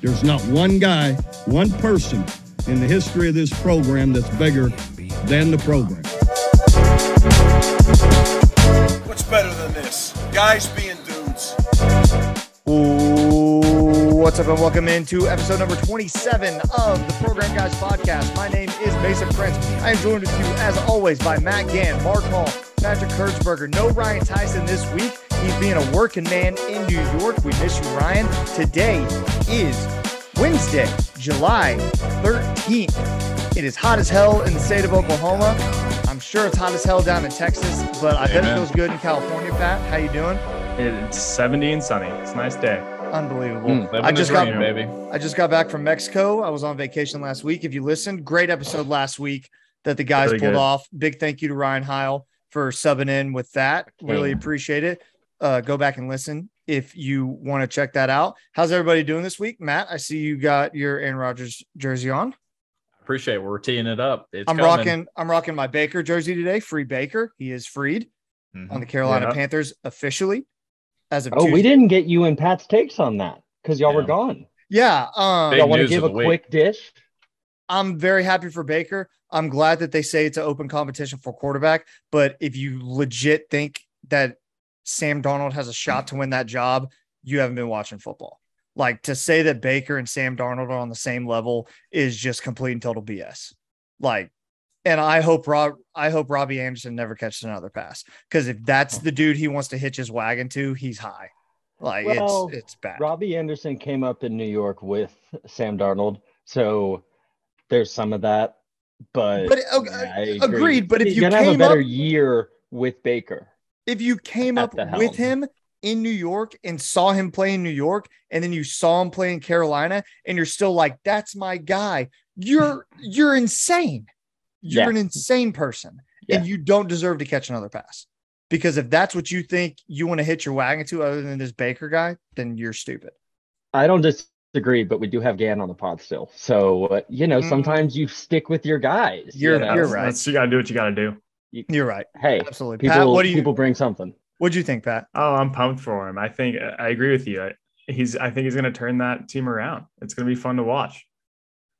There's not one guy, one person in the history of this program that's bigger than the program. What's better than this? Guys being dudes. Ooh, what's up, and welcome into episode number 27 of the Program Guyz podcast. My name is Mason Prince. I am joined with you, as always, by Matt Gann, Mark Hall, Patrick Kurtzberger. No Ryan Tyson this week. He's being a working man in New York. We miss you, Ryan. Today is Wednesday, July 13th. It is hot as hell in the state of Oklahoma. I'm sure it's hot as hell down in Texas, but I bet it feels good in California, Pat. How you doing? It's 70 and sunny. It's a nice day. Unbelievable. Mm, I just got dream, baby. I just got back from Mexico. I was on vacation last week. If you listened, great episode last week that the guys Really pulled good. off. Big thank you to Ryan Heil for subbing in with that. Really King. appreciate it. Uh, go back and listen if you want to check that out. How's everybody doing this week? Matt, I see you got your Aaron Rodgers jersey on. Appreciate it. We're teeing it up. It's I'm coming. rocking. I'm rocking my Baker jersey today. Free Baker. He is freed Mhm. on the Carolina Yeah. Panthers officially as of Oh, we didn't get you and Pat's takes on that because y'all were gone. Yeah. Um, Big Y'all want to give a week. quick dish? I'm very happy for Baker. I'm glad that they say it's an open competition for quarterback. But if you legit think that Sam Darnold has a shot to win that job, you haven't been watching football. Like to say that Baker and Sam Darnold are on the same level is just complete and total BS. Like, and I hope Rob, I hope Robbie Anderson never catches another pass because if that's the dude he wants to hitch his wagon to, he's high. Like Well, it's it's bad. Robbie Anderson came up in New York with Sam Darnold, so there's some of that. But, But, uh, yeah, agree. agreed, but if He's you gonna have a better up- year with Baker, if you came up with him in New York and saw him play in New York, and then you saw him play in Carolina, and you're still like, "That's my guy," you're you're insane. You're Yeah. an insane person, Yeah. and you don't deserve to catch another pass. Because if that's what you think you want to hit your wagon to, other than this Baker guy, then you're stupid. I don't disagree. But we do have Gann on the pod still, so uh, you know Mm. sometimes you stick with your guys. you You're- know? you're right. that's- you got to do what you got to do. You're right. Hey, Absolutely. people, Pat, what do you people bring something. what do you think, Pat? Oh, I'm pumped for him. I think I agree with you. I- He's. I think he's going to turn that team around. It's going to be fun to watch.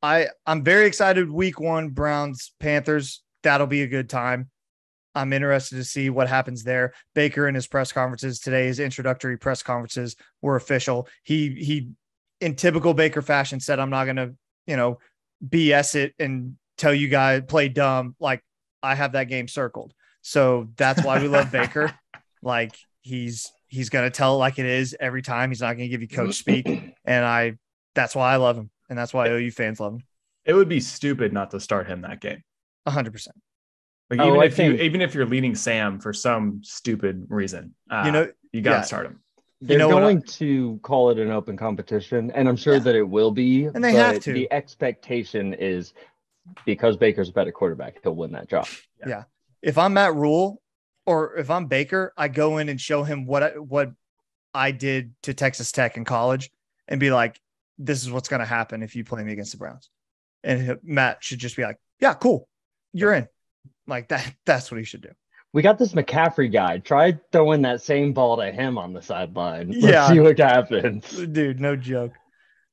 I I'm very excited. Week one, Browns Panthers. That'll be a good time. I'm interested to see what happens there. Baker in his press conferences today, his introductory press conferences were official. He he, in typical Baker fashion, said, "I'm not gonna, you know, BS it and tell you guys play dumb." Like I have that game circled, so that's why we love Baker. Like he's he's gonna tell it like it is every time. He's not gonna give you coach speak, and I that's why I love him, and that's why OU fans love him. It would be stupid not to start him that game. hundred percent. Like Oh, even I if you even if you're leading Sam for some stupid reason, uh, You know, you got to yeah. start him. They're know what I- going to call it an open competition, and I'm sure Yeah. that it will be. And they have to. The expectation is because Baker's a better quarterback, he'll win that job. Yeah. If I'm Matt Rhule or if I'm Baker, I go in and show him what I, what I did to Texas Tech in college and be like, "This is what's going to happen if you play me against the Browns." And Matt should just be like, "Yeah, cool, you're in." Like that. That's what he should do. We got this McCaffrey guy. Try throwing that same ball to him on the sideline. Let's Yeah. see what happens. Dude, no joke.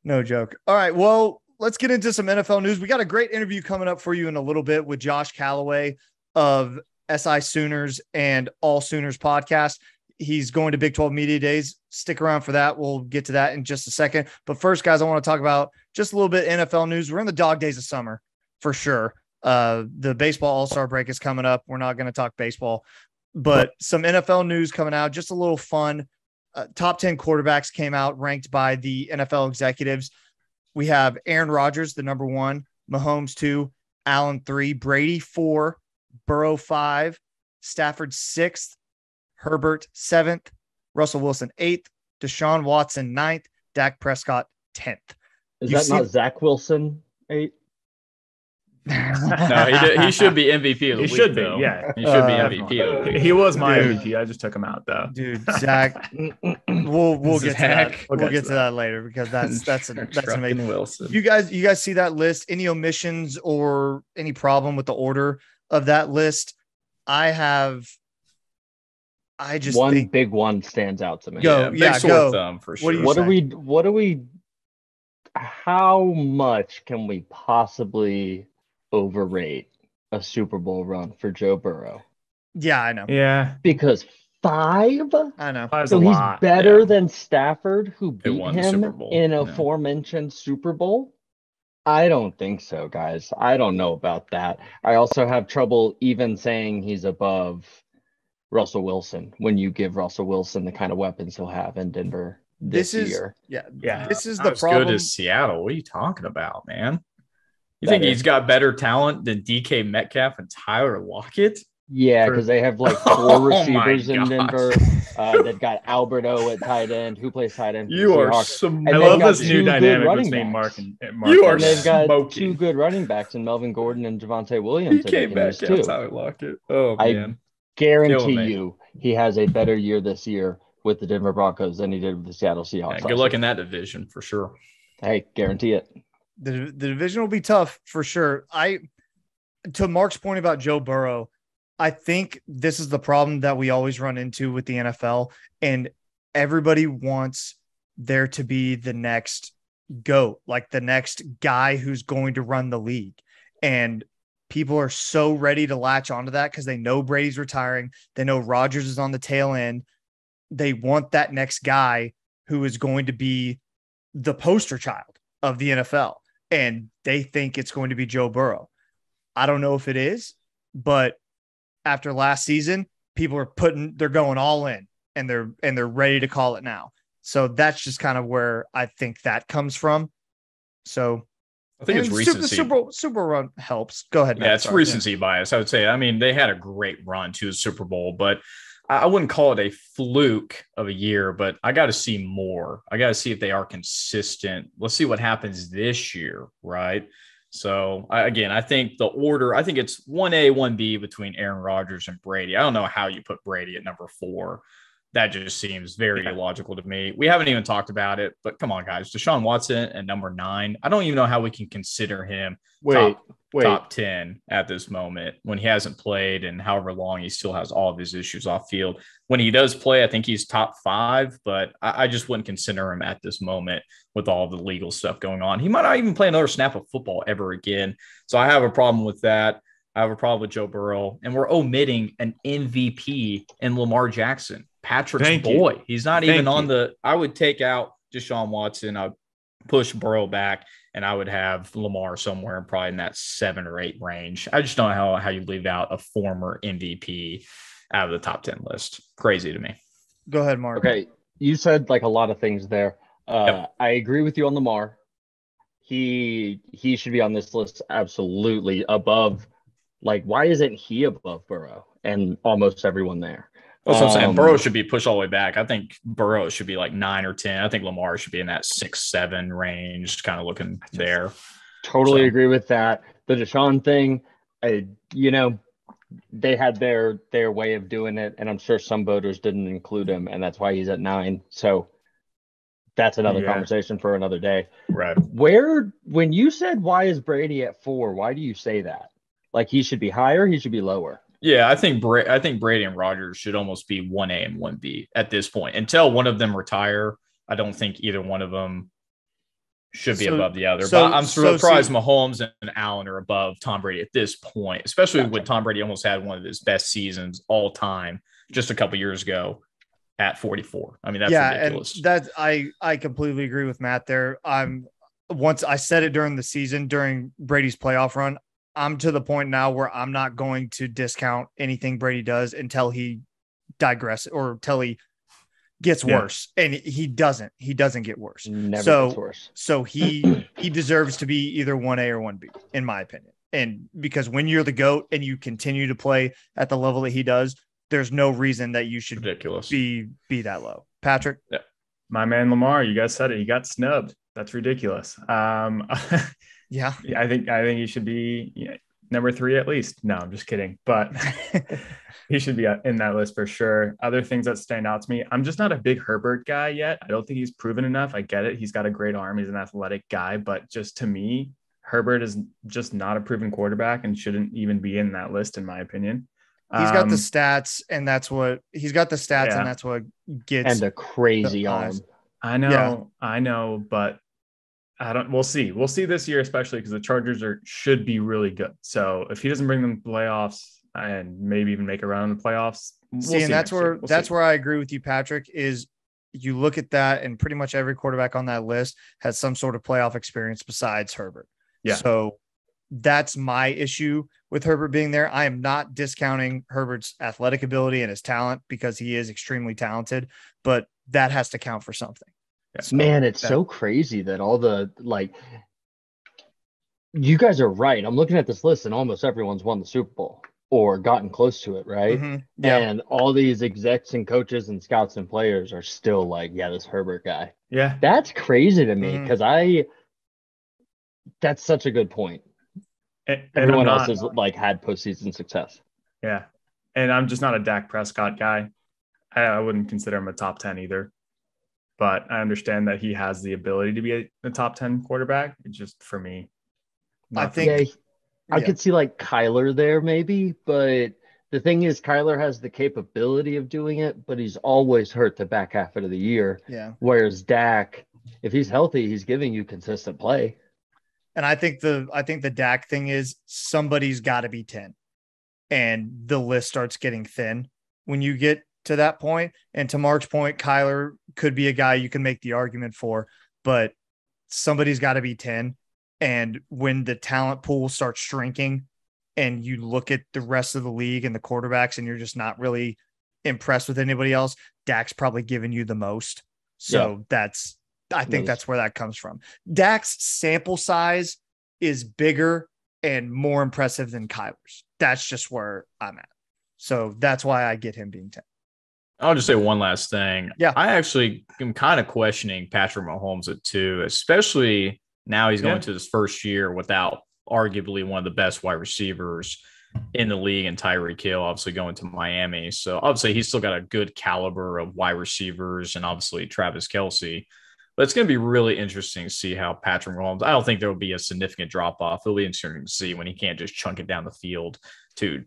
No joke. All right. Well, let's get into some NFL news. We got a great interview coming up for you in a little bit with Josh Callaway of SI Sooners and All Sooners podcast. He's going to Big 12 Media Days. Stick around for that. We'll get to that in just a second. But first, guys, I want to talk about just a little bit NFL news. We're in the dog days of summer for sure. Uh, the baseball all star break is coming up. We're not going to talk baseball, but some NFL news coming out. Just a little fun uh, top 10 quarterbacks came out ranked by the NFL executives. We have Aaron Rodgers, the number one, Mahomes two, Allen three, Brady four, Burrow five, Stafford sixth, Herbert seventh, Russell Wilson eighth, Deshaun Watson ninth, Dak Prescott tenth. Is You that see- not Zach Wilson? Eight? No, he, did, he should be MVP of the He week. should be, though. yeah. he should be Uh, MVP of the week. He was my Dude. MVP. I just took him out though. Dude, Zach, we'll we'll get to that. Zach. We'll, get to that later because that's that's that's amazing. Wilson. you guys you guys see that list any omissions or any problem with the order of that list i have i just one think big one stands out to me. Go. big yeah, sore go. thumb for sure. do you What are we? What are we? how much can we possibly overrate a Super Bowl run for Joe Burrow? Yeah, I know. Yeah, Because five? I know. five's So a he's lot. better yeah. than Stafford, who Who beat won him Bowl, in yeah. aforementioned Super Bowl? I don't think so, guys. I don't know about that. I also have trouble even saying he's above Russell Wilson when you give Russell Wilson the kind of weapons he'll have in Denver this, This is year. yeah. Yeah. This is Not the as problem. good as Seattle. What are you talking about, man? You think he's got better talent than DK Metcalf and Tyler Lockett? Yeah, because they have like four Oh my receivers in gosh. Denver. Uh, they've got Alberto at tight end. Who plays tight end? You are Seahawks. some. I love this new good dynamic running between Mark and, and Mark. You and are And they've got smoking. two good running backs in Melvin Gordon and Javonte Williams. that DK they can use, Metcalf, too. Tyler Lockett. Oh I- man, Guarantee Killing me. you, he has a better year this year with the Denver Broncos than he did with the Seattle Seahawks. Yeah, last good year. luck in that division for sure. Hey, guarantee it. The, the division will be tough for sure. I to Mark's point about Joe Burrow, I think this is the problem that we always run into with the NFL and everybody wants there to be the next goat, like the next guy who's going to run the league. And people are so ready to latch onto that because they know Brady's retiring, they know Rodgers is on the tail end. They want that next guy who is going to be the poster child of the NFL. And they think it's going to be Joe Burrow. I don't know if it is, but after last season, people are putting they're going all in and they're and they're ready to call it now. So that's just kind of where I think that comes from. So I think it's and Super, recency. Super Super Run helps. Go ahead. Yeah, Matt. it's Sorry. recency bias. I would say. I mean, they had a great run to the Super Bowl, but I wouldn't call it a fluke of a year. But I got to see more. I got to see if they are consistent. Let's see what happens this year, right? So I, again, I think the order. I think it's one A, one B between Aaron Rodgers and Brady. I don't know how you put Brady at number four. That just seems very Yeah. illogical to me. We haven't even talked about it, but come on, guys. Deshaun Watson at number nine. I don't even know how we can consider him Wait, Top- wait. top 10 at this moment when he hasn't played and however long he still has all of his issues off field. When he does play, I think he's top five, but I, I just wouldn't consider him at this moment with all the legal stuff going on. He might not even play another snap of football ever again. So I have a problem with that. I have a problem with Joe Burrow, and we're omitting an MVP in Lamar Jackson, Patrick's Thank you. boy. He's not even on you. the. I would take out Deshaun Watson. I'd push Burrow back and I would have Lamar somewhere probably in that seven or eight range. I just don't know how, how you leave out a former MVP out of the top 10 list. Crazy to me. Go ahead, Mark. Okay, you said like a lot of things there. Uh, Yep. I agree with you on Lamar. He he should be on this list absolutely above. Like, why isn't he above Burrow and almost everyone there? That's what I'm saying. Um, Burrow should be pushed all the way back. I think Burrow should be like nine or 10. I think Lamar should be in that six, seven range, kind of looking there. Totally So- agree with that. The Deshaun thing, I, you know, they had their their way of doing it, and I'm sure some voters didn't include him, and that's why he's at nine. So that's another Yeah. conversation for another day. Right. Where when you said why is Brady at four, why do you say that? Like he should be higher, he should be lower. Yeah, I think Bra- I think Brady and Rodgers should almost be one A and one B at this point until one of them retire. I don't think either one of them should be So- above the other. so- but I'm so surprised see- Mahomes and Allen are above Tom Brady at this point, especially when Tom Brady almost had one of his best seasons all time just a couple years ago at 44. I mean, that's yeah, ridiculous. and that I I completely agree with Matt there. I'm once I said it during the season during Brady's playoff run. I'm to the point now where I'm not going to discount anything Brady does until he digresses or until he gets Yeah. worse, and he doesn't. He doesn't get worse. Never So- gets worse. So he he deserves to be either one A or one B, in my opinion. And because when you're the goat and you continue to play at the level that he does, there's no reason that you should ridiculous. be be that low. Patrick, Yeah. My man Lamar, you guys said it. He got snubbed. That's ridiculous. Um, yeah, I think I think he should be yeah, number three at least. No, I'm just kidding. But he should be in that list for sure. Other things that stand out to me, I'm just not a big Herbert guy yet. I don't think he's proven enough. I get it. He's got a great arm. He's an athletic guy, but just to me, Herbert is just not a proven quarterback and shouldn't even be in that list, in my opinion. he's got the Um, stats, and that's what he's got the stats, Yeah. and that's what gets. And a crazy the arm. I know, Yeah. I know, but I don't. We'll see. We'll see this year, especially because the Chargers are should be really good. So if he doesn't bring them playoffs and maybe even make a run in the playoffs, we'll see, and that's where We'll that's see. where I agree with you, Patrick. Is you look at that, and pretty much every quarterback on that list has some sort of playoff experience besides Herbert. Yeah. So that's my issue with Herbert being there. I am not discounting Herbert's athletic ability and his talent because he is extremely talented, but that has to count for something. Yeah. Man, it's so crazy that all the like you guys are right. I'm looking at this list and almost everyone's won the Super Bowl or gotten close to it, right? Mhm. Yeah. And all these execs and coaches and scouts and players are still like, yeah, this Herbert guy. Yeah. That's crazy to me because I that's such a good point. And, and Everyone not- else has like had postseason success. Yeah. And I'm just not a Dak Prescott guy. I, I wouldn't consider him a top 10 either. But I understand that he has the ability to be a, a top 10 quarterback. It's just for me. I think- yeah, I Yeah. could see like Kyler there maybe, but the thing is Kyler has the capability of doing it, but he's always hurt the back half of the year. Yeah. Whereas Dak, if he's healthy, he's giving you consistent play. And I think the I think the Dak thing is somebody's got to be 10. And the list starts getting thin when you get to that point. And to Mark's point, Kyler could be a guy you can make the argument for, but somebody's got to be 10. And when the talent pool starts shrinking and you look at the rest of the league and the quarterbacks and you're just not really impressed with anybody else, Dak's probably giving you the most. So that's I think that's where that comes from. Dak's sample size is bigger and more impressive than Kyler's. That's just where I'm at. So that's why I get him being 10. I'll just say one last thing. Yeah. I actually am kind of questioning Patrick Mahomes at two, especially now he's going Yeah. to his first year without arguably one of the best wide receivers in the league and Tyreek Hill, obviously going to Miami. So obviously he's still got a good caliber of wide receivers and obviously Travis Kelce. But it's going to be really interesting to see how Patrick Mahomes. I don't think there will be a significant drop off. It'll be interesting to see when he can't just chunk it down the field to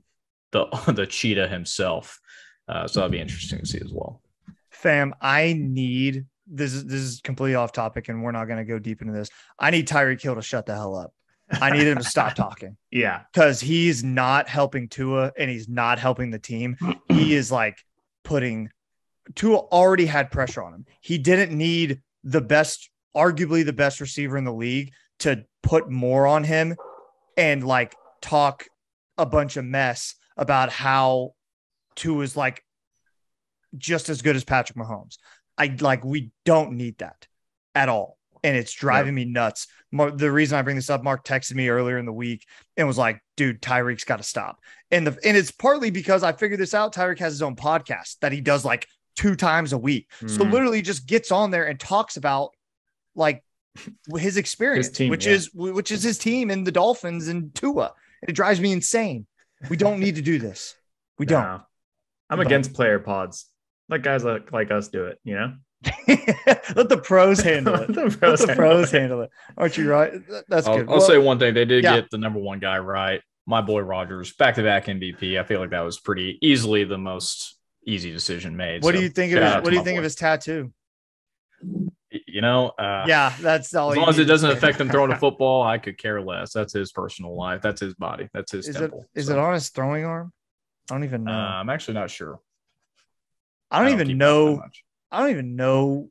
the the cheetah himself. Uh, so that'll be interesting to see as well. Fam, I need this is this is completely off topic and we're not going to go deep into this. I need Tyreek Hill to shut the hell up. I need him to stop talking. Yeah. because he's not helping Tua and he's not helping the team. He is like putting Tua already had pressure on him. He didn't need the best, arguably the best receiver in the league to put more on him and like talk a bunch of mess about how Tua is like just as good as Patrick Mahomes. I like we don't need that at all. And it's driving me nuts. The reason I bring this up, Mark texted me earlier in the week and was like, dude, Tyreek's got to stop. And the and it's partly because I figured this out. Tyreek has his own podcast that he does like two times a week. So Mhm. literally just gets on there and talks about like his experience, team, which yeah. is which is his team and the Dolphins and Tua. It drives me insane. We don't need to do this. We don't. No. I'm We don't. against player pods. Let guys like, like us do it, you know? Let the pros handle it. the Let pros the handle pros it. handle it. Aren't you right? That's I'll, good. I'll Well, say one thing: they did yeah. get the number one guy right. My boy Rodgers, back-to-back MVP. I feel like that was pretty easily the most easy decision made. what do you think of his, what do you think boy. of his tattoo? You know, uh, Yeah, that's all. As long as it doesn't affect him throwing a football, I could care less. That's his personal life. That's his body. That's his Is it temple. is So, it on his throwing arm? I don't even know. Uh, I'm actually not sure. I don't, keep even up that know. I don't even know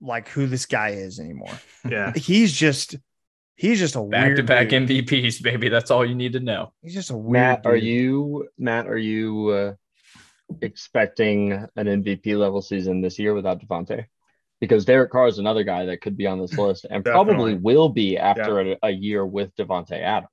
like who this guy is anymore. Yeah. He's just he's just a Back to back. MVPs, baby. That's all you need to know. He's just a weird. Matt, are you Matt? Are you uh, expecting an MVP level season this year without Davante? Because Derek Carr is another guy that could be on this list and probably will be after a, a year with Davante Adams.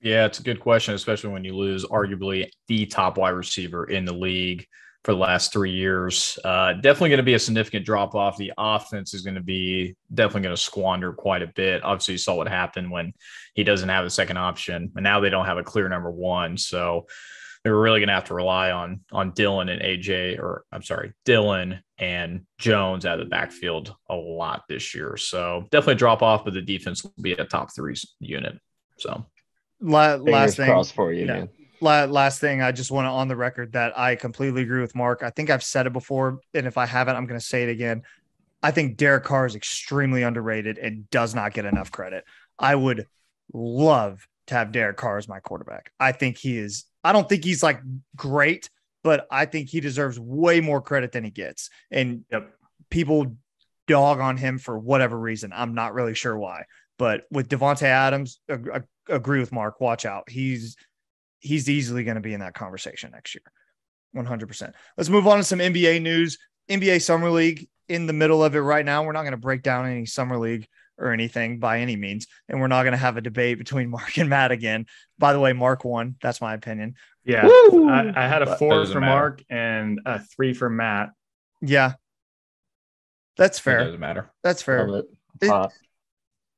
Yeah, it's a good question, especially when you lose arguably the top wide receiver in the league for the last three years. Uh, definitely going to be a significant drop off. The offense is going to be definitely going to squander quite a bit. Obviously, you saw what happened when he doesn't have a second option, and now they don't have a clear number one. So they're really going to have to rely on on Dillon and AJ, or I'm sorry, Dillon and Jones out of the backfield a lot this year. So definitely drop off, but the defense will be a top three unit. So. La- last thing? crossed for you, Yeah. man. La- last thing, I just want to on the record that I completely agree with Mark. I think I've said it before, and if I haven't, I'm going to say it again. I think Derek Carr is extremely underrated and does not get enough credit. I would love to have Derek Carr as my quarterback. I think he is, I don't think he's like great, but I think he deserves way more credit than he gets. And Yep. people dog on him for whatever reason. I'm not really sure why. But with Davante Adams, ag- ag- agree with Mark. Watch out. He's he's easily going to be in that conversation next year. 100%. Let's move on to some NBA news. NBA Summer League in the middle of it right now. We're not going to break down any Summer League or anything by any means. And we're not going to have a debate between Mark and Matt again. By the way, Mark won. That's my opinion. Yeah, I, I had a four doesn't for matter. Mark and a three for Matt. Yeah. That's fair. It fair. doesn't matter. That's fair. It. It-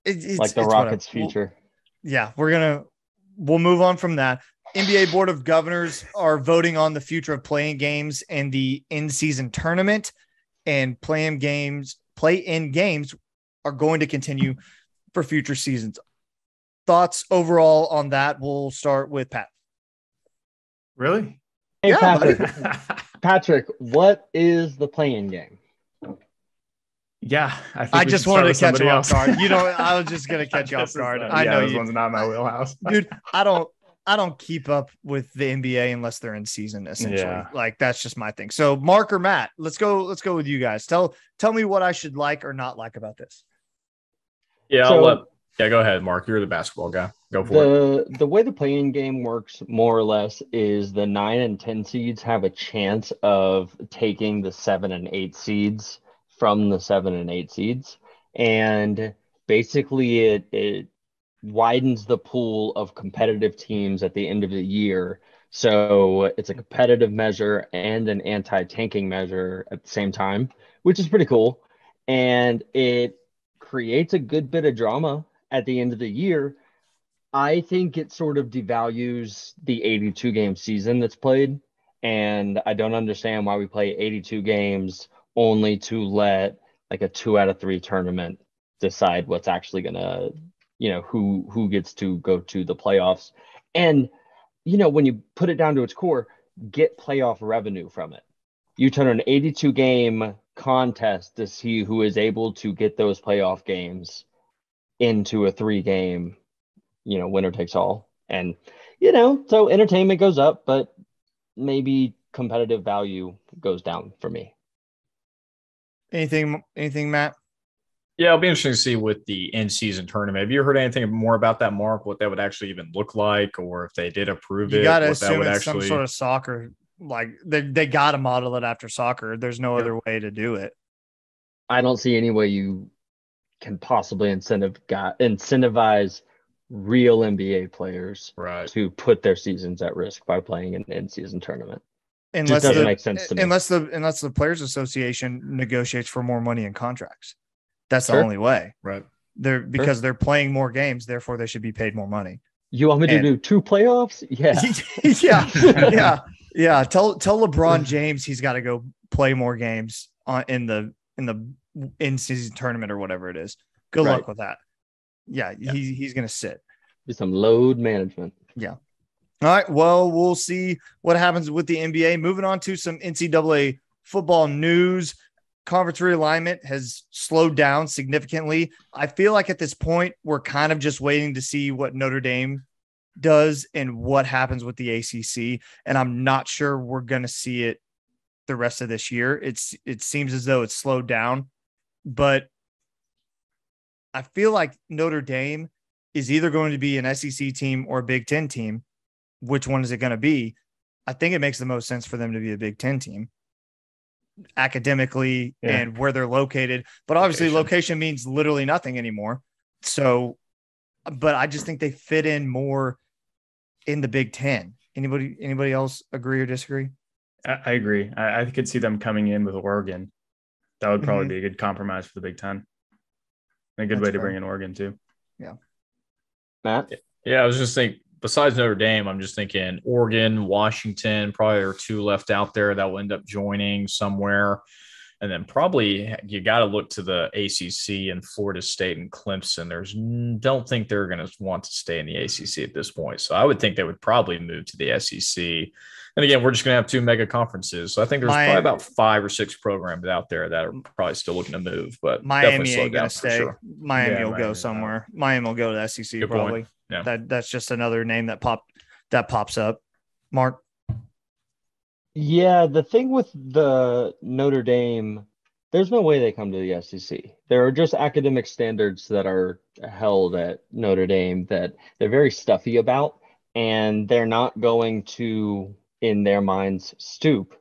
It- it's- like the it's whatever. Rockets' We'll- future. Yeah, we're gonna we'll move on from that. NBA Board of Governors are voting on the future of playing games and the in-season tournament, and playing games, play-in games are going to continue for future seasons. Thoughts overall on that? We'll start with Pat. Really? Hey, Yeah, Patrick. Patrick, what is the playing game? Yeah, I, think I just wanted to catch you off guard. You know, I was just gonna catch you off guard. I yeah, know this you, one's not my wheelhouse. dude. I don't. I don't keep up with the NBA unless they're in season. Essentially, Yeah. like that's just my thing. So, Mark or Matt, let's go. Let's go with you guys. Tell tell me what I should like or not like about this. Yeah, So- I'll let, yeah, go ahead, Mark. You're the basketball guy. Go for it. The the way the playing game works more or less is the nine and ten seeds have a chance of taking the seven and eight seeds from the seven and eight seeds. And basically it it widens the pool of competitive teams at the end of the year. So it's a competitive measure and an anti-tanking measure at the same time, which is pretty cool. And it creates a good bit of drama at the end of the year. I think it sort of devalues the 82 game season that's played. And I don't understand why we play 82 games only to let like a two out of three tournament decide what's actually to, you know, who who gets to go to the playoffs. And you know, when you put it down to its core, get playoff revenue from it. You turn an 82 game contest to see who is able to get those playoff games into a three game, you know, winner takes all. And, you know, so entertainment goes up, but maybe competitive value goes down for me. Anything? Anything, Matt? Yeah, it'll be interesting to see with the in-season tournament. Have you heard anything more about that, Mark? What that would actually even look like, or if they did approve You it, got to what that assume would it's some sort of soccer. Like they they got to model it after soccer. There's no Yep. other way to do it. I don't see any way you can possibly incentive got incentivize real NBA players right. to put their seasons at risk by playing an in-season tournament. Unless doesn't the, make sense to me. Unless the unless the players association negotiates for more money in contracts. That's the only way. Right. They're because they're playing more games, therefore they should be paid more money. You want me to And- do two playoffs? Yeah. yeah, yeah, yeah. Tell tell LeBron James he's got to go play more games on in the in the in season tournament or whatever it is. Good luck with that. Yeah, Yeah. he's he's gonna sit. Do some load management. All right. Well, we'll see what happens with the NBA. Moving on to some NCAA football news. Conference realignment has slowed down significantly. I feel like at this point, we're kind of just waiting to see what Notre Dame does and what happens with the ACC. And I'm not sure we're going to see it the rest of this year. It's it seems as though it's slowed down, but I feel like Notre Dame is either going to be an SEC team or a Big Ten team. Which one is it going to be? I think it makes the most sense for them to be a Big Ten team academically Yeah. and where they're located. But obviously, Location. location means literally nothing anymore. So, but I just think they fit in more in the Big Ten. Anybody, anybody else agree or disagree? I, I agree. I, I could see them coming in with Oregon. That would probably Mhm. be a good compromise for the Big Ten. And a good That's way to bring in Oregon too. Yeah. Matt? Yeah, I was just thinking. Besides Notre Dame, I'm just thinking Oregon, Washington, probably are two left out there that will end up joining somewhere, and then probably you got to look to the ACC and Florida State and Clemson. There's don't think they're going to want to stay in the ACC at this point, so I would think they would probably move to the SEC. And again, we're just going to have two mega conferences. So I think there's Miami- probably about five or six programs out there that are probably still looking to move, but Miami definitely ain't gonna stay. sure. Miami Yeah, will Miami go will. somewhere. Miami will go to the SEC Good point. probably. Yeah. That that's just another name that pop that pops up. Mark. Yeah, the thing with the Notre Dame, there's no way they come to the SEC. There are just academic standards that are held at Notre Dame that they're very stuffy about, and they're not going to, in their minds, stoop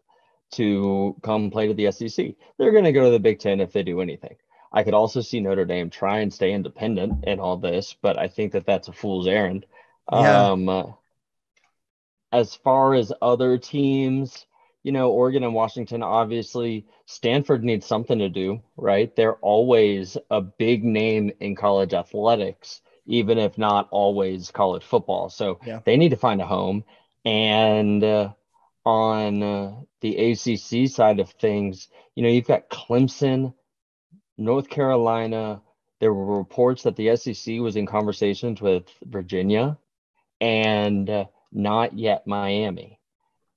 to come play to the SEC. They're going to go to the Big Ten if they do anything. I could also see Notre Dame try and stay independent in all this, but I think that that's a fool's errand. Yeah. Um, as far as other teams, you know, Oregon and Washington, obviously, Stanford needs something to do, right? They're always a big name in college athletics, even if not always college football. So Yeah. they need to find a home. And uh, on uh, the ACC side of things, you know, you've got Clemson, North Carolina. There were reports that the SEC was in conversations with Virginia and uh, not yet Miami.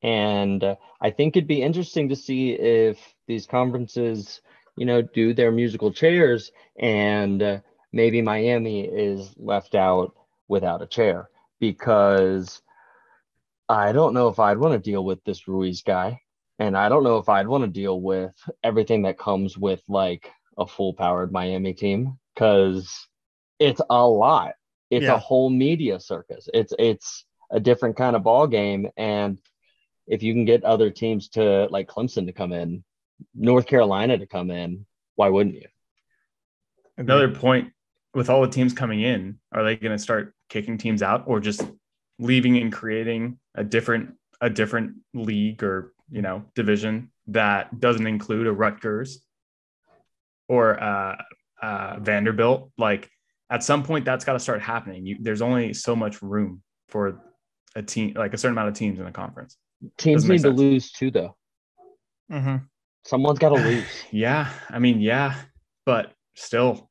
And uh, I think it'd be interesting to see if these conferences, you know, do their musical chairs and uh, maybe Miami is left out without a chair because I don't know if I'd want to deal with this Ruiz guy. And I don't know if I'd want to deal with everything that comes with like a full powered Miami team because it's a lot. It's Yeah. a whole media circus. It's it's a different kind of ball game. And if you can get other teams to like Clemson to come in, North Carolina to come in, why wouldn't you? Another point with all the teams coming in, are they going to start kicking teams out or just leaving and creating a different a different league or you know division that doesn't include a Rutgers or uh, uh, Vanderbilt? Like at some point, that's got to start happening. You, there's only so much room for a team, like a certain amount of teams in a conference. Teams Doesn't need to lose too, though. Mm-hmm. Someone's got to lose. Yeah, I mean, yeah, but still,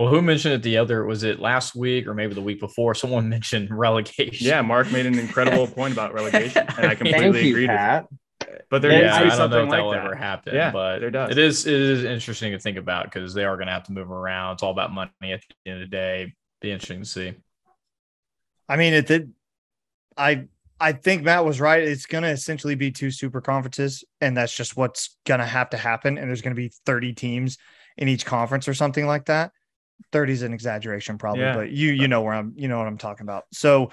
Well, who mentioned it the other? Was it last week or maybe the week before? Someone mentioned relegation. yeah. Mark made an incredible point about relegation, and I completely Thank you, agreed. With Pat. it. But there Yeah, needs Yeah, to I be don't know something if that will like that. ever happen. Yeah, but there does. it is it is interesting to think about because they are going to have to move around. It's all about money at the end of the day. Be interesting to see. I mean, it did. I I think Matt was right. It's going to essentially be two super conferences, and that's just what's going to have to happen. And there's going to be 30 teams in each conference or something like that. 30 is an exaggeration, probably, Yeah. but you you know where I'm you know what I'm talking about. So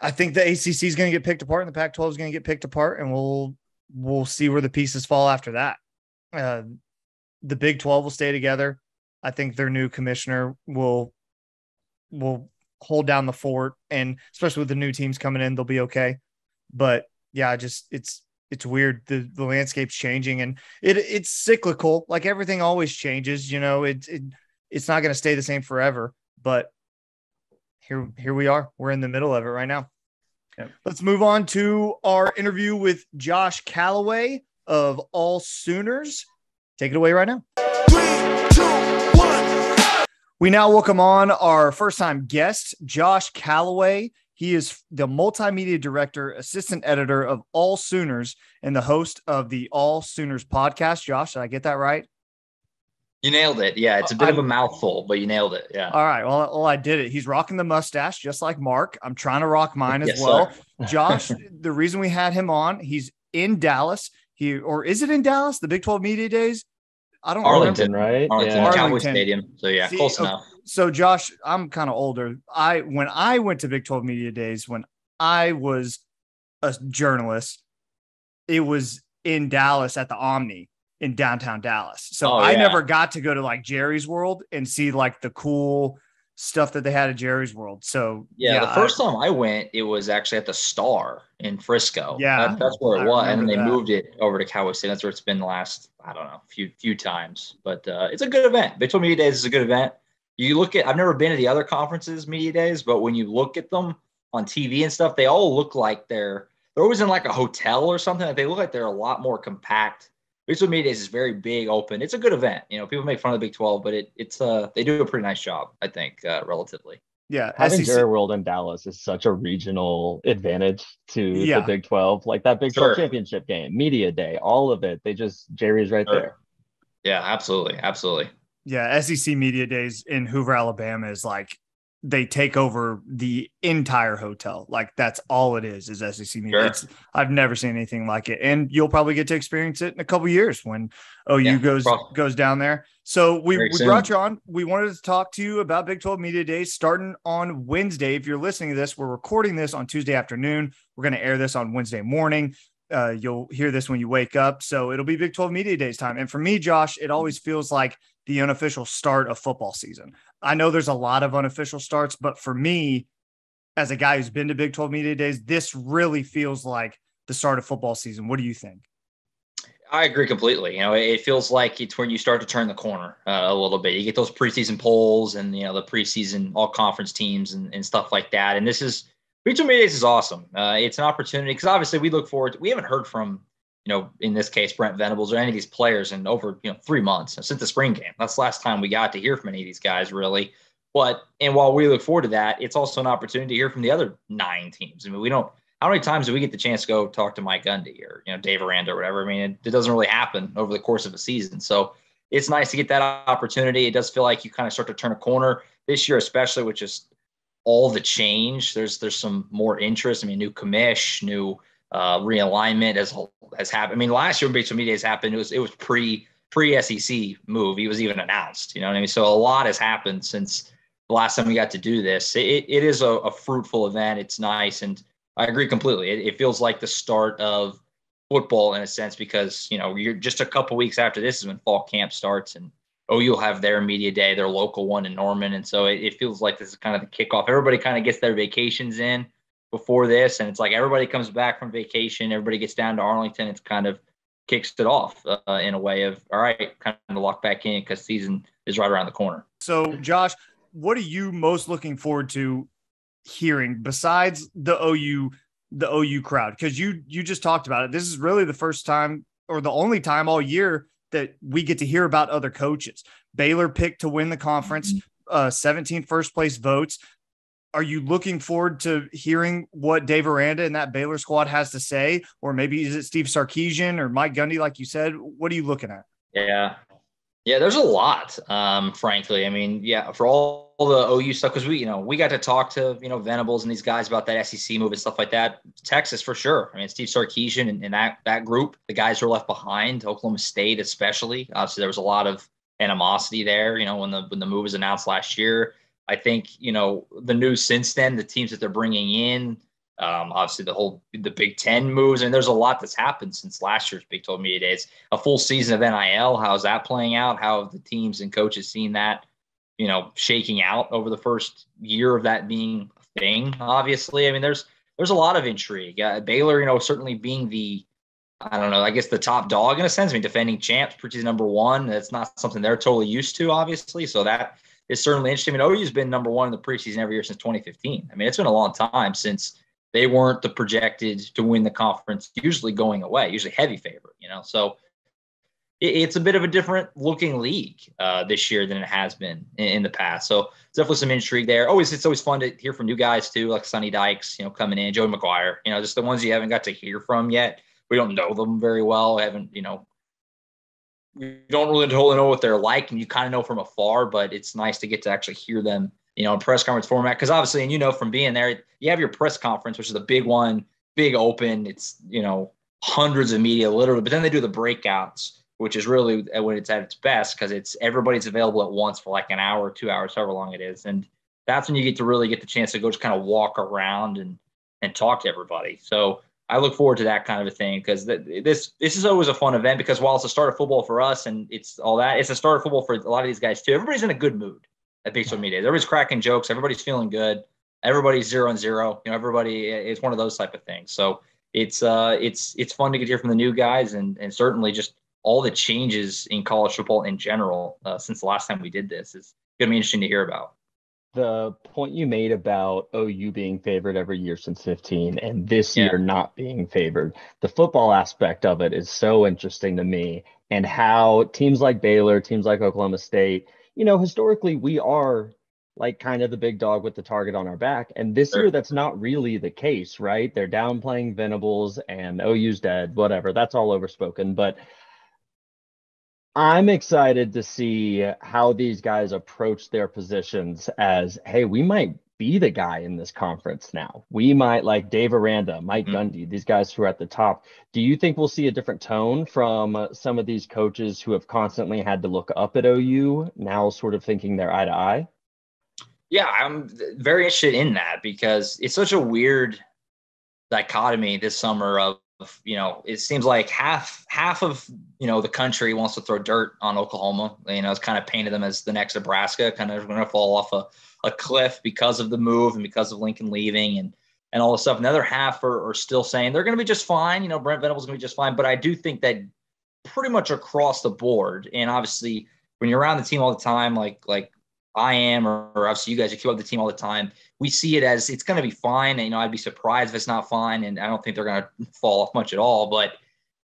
I think the ACC is going to get picked apart, and the Pac-12 is going to get picked apart, and we'll we'll see where the pieces fall after that. Uh, the Big 12 will stay together. I think their new commissioner will will hold down the fort and especially with the new teams coming in they'll be okay but yeah just it's it's weird the the landscape's changing and it it's cyclical like everything always changes you know it, it it's not going to stay the same forever but here here we are we're in the middle of it right now let's move on to our interview with Josh Callaway of All Sooners take it away right now we now welcome on our first time guest, Josh Callaway. He is the multimedia director, assistant editor of All Sooners, and the host of the All Sooners podcast. Josh, did I get that right? You nailed it. Yeah, it's a bit I- of a mouthful, but you nailed it. Yeah. All right. Well, well, I did it. He's rocking the mustache just like Mark. I'm trying to rock mine as Yes, well. Josh, the reason we had him on, he's in Dallas. He or is it in Dallas? The Big 12 Media Days? I don't Arlington. remember. right? Arlington Yeah. Cowboy Stadium. So yeah, See, close okay. enough. so Josh, I'm kind of older. I when I went to Big 12 Media Days when I was a journalist, it was in Dallas at the Omni in downtown Dallas. So Oh, I yeah. never got to go to like Jerry's World and see like the cool stuff that they had at Jerry's World. So Yeah, the I- first time I went, it was actually at the Star in Frisco. Yeah, That- that's where it I was, and then they that. moved it over to Cowboy Stadium. That's where it's been the last I don't know few few times, but uh, it's a good event. Big 12 Media Days is a good event. You look at I've never been to the other conferences media days, but when you look at them on TV and stuff, they all look like they're they're always in like a hotel or something. Like they look like they're a lot more compact. Big 12 Media Days is very big, open. It's a good event. You know, people make fun of the Big 12, but it it's uh they do a pretty nice job, I think, uh, relatively. Yeah, Having SEC Jerry World in Dallas is such a regional advantage to Yeah. the Big 12. Like that Big 12 championship game, media day, all of it. They just Jerry's right Sure. there. Yeah, absolutely, absolutely. yeah, SEC media days in Hoover, Alabama is like they take over the entire hotel. Like that's all it is is SEC media. Sure. It's, I've never seen anything like it, and you'll probably get to experience it in a couple years when OU Yeah, goes probably. goes down there. So we, Very we soon. brought you on. We wanted to talk to you about Big 12 Media Days starting on Wednesday. If you're listening to this, we're recording this on Tuesday afternoon. We're going to air this on Wednesday morning. Uh, you'll hear this when you wake up. So it'll be Big 12 Media Days time. And for me, Josh, it always feels like the unofficial start of football season. I know there's a lot of unofficial starts, but for me, as a guy who's been to Big 12 Media Days, this really feels like the start of football season. What do you think? I agree completely. You know, it, feels like it's when you start to turn the corner uh, a little bit. You get those preseason polls and you know the preseason all conference teams and, and stuff like that. And this is Regional Media Days is awesome. Uh, it's an opportunity because obviously we look forward. To, we haven't heard from you know in this case Brent Venables or any of these players in over you know three months since the spring game. That's the last time we got to hear from any of these guys really. But and while we look forward to that, it's also an opportunity to hear from the other nine teams. I mean, we don't. How many times do we get the chance to go talk to Mike Gundy or you know Dave Aranda or whatever? I mean, it, it doesn't really happen over the course of a season. So it's nice to get that opportunity. It does feel like you kind of start to turn a corner this year, especially with just all the change. There's there's some more interest. I mean, new commish, new uh, realignment has has happened. I mean, last year when 12 Media Days happened, it was it was pre pre SEC move. He was even announced. You know what I mean? So a lot has happened since the last time we got to do this. It, it is a, a fruitful event. It's nice, and I agree completely. It, it feels like the start of football in a sense because you know you're just a couple weeks after this is when fall camp starts, and OU will have their media day, their local one in Norman, and so it, it feels like this is kind of the kickoff. Everybody kind of gets their vacations in before this, and it's like everybody comes back from vacation, everybody gets down to Arlington. It's kind of kicks it off uh, in a way of all right, kind of lock back in because season is right around the corner. So, Josh, what are you most looking forward to hearing besides the OU the OU crowd? Because you you just talked about it. This is really the first time or the only time all year that we get to hear about other coaches. Baylor picked to win the conference, uh, 17 first place votes. Are you looking forward to hearing what Dave Aranda and that Baylor squad has to say? Or maybe is it Steve Sarkisian or Mike Gundy, like you said? What are you looking at? Yeah. Yeah, there's a lot, um, frankly. I mean, yeah, for all the OU stuff, because we, you know, we got to talk to, you know, Venables and these guys about that SEC move and stuff like that. Texas for sure. I mean, Steve Sarkisian and, and that that group, the guys who are left behind, Oklahoma State especially. Obviously, there was a lot of animosity there, you know, when the when the move was announced last year. I think, you know, the news since then, the teams that they're bringing in, um, obviously the whole the Big Ten moves, and there's a lot that's happened since last year's Big 12 Media Days. A full season of NIL, how's that playing out? How have the teams and coaches seen that, you know, shaking out over the first year of that being a thing? Obviously, I mean, there's there's a lot of intrigue. Uh, Baylor, you know, certainly being the I don't know, I guess the top dog in a sense. I mean, defending champs, preseason number one. That's not something they're totally used to, obviously. So that is certainly interesting. I mean, OU's been number one in the preseason every year since 2015. I mean, it's been a long time since they weren't the projected to win the conference, usually going away, usually heavy favorite, you know. So it, it's a bit of a different looking league uh, this year than it has been in, in, the past. So definitely some intrigue there. Always, it's always fun to hear from new guys too, like Sonny Dykes, you know, coming in, Joey McGuire, you know, just the ones you haven't got to hear from yet. We don't know them very well. I haven't, you know, you don't really totally know what they're like, and you kind of know from afar. But it's nice to get to actually hear them you know, in press conference format. Because obviously, and you know from being there, you have your press conference, which is a big one, big open. It's you know hundreds of media literally, but then they do the breakouts, which is really uh, when it's at its best because it's everybody's available at once for like an hour, two hours, however long it is, and that's when you get to really get the chance to go just kind of walk around and and talk to everybody. So I look forward to that kind of a thing because th- this this is always a fun event because while it's a start of football for us and it's all that, it's a start of football for a lot of these guys too. Everybody's in a good mood at Big 12 Media. Everybody's cracking jokes. Everybody's feeling good. Everybody's zero and zero. You know, everybody. It's one of those type of things. So it's uh, it's it's fun to get here from the new guys, and and certainly just all the changes in college football in general uh, since the last time we did this is gonna be interesting to hear about. The point you made about oh, OU being favored every year since 15 and this Yeah. year not being favored, the football aspect of it is so interesting to me, and how teams like Baylor, teams like Oklahoma State, you know, historically we are like kind of the big dog with the target on our back. And this sure. year, that's not really the case, right? They're downplaying Venables and OU's dead, whatever. That's all overspoken. But I'm excited to see how these guys approach their positions as, hey, we might be the guy in this conference now. We might like Dave Aranda, Mike mm-hmm. Gundy, these guys who are at the top. Do you think we'll see a different tone from some of these coaches who have constantly had to look up at OU now, sort of thinking they're eye to eye? Yeah, I'm very interested in that because it's such a weird dichotomy this summer of you know it seems like half half of you know the country wants to throw dirt on Oklahoma. You know, it's kind of painted them as the next Nebraska, kind of going to fall off a, a cliff because of the move and because of Lincoln leaving and and all this stuff. And the other half are, are still saying they're going to be just fine. You know, Brent Venables going to be just fine. But I do think that pretty much across the board, and obviously when you're around the team all the time, like like I am, or, obviously you guys, you keep up the team all the time. We see it as it's going to be fine. And, you know, I'd be surprised if it's not fine. And I don't think they're going to fall off much at all. But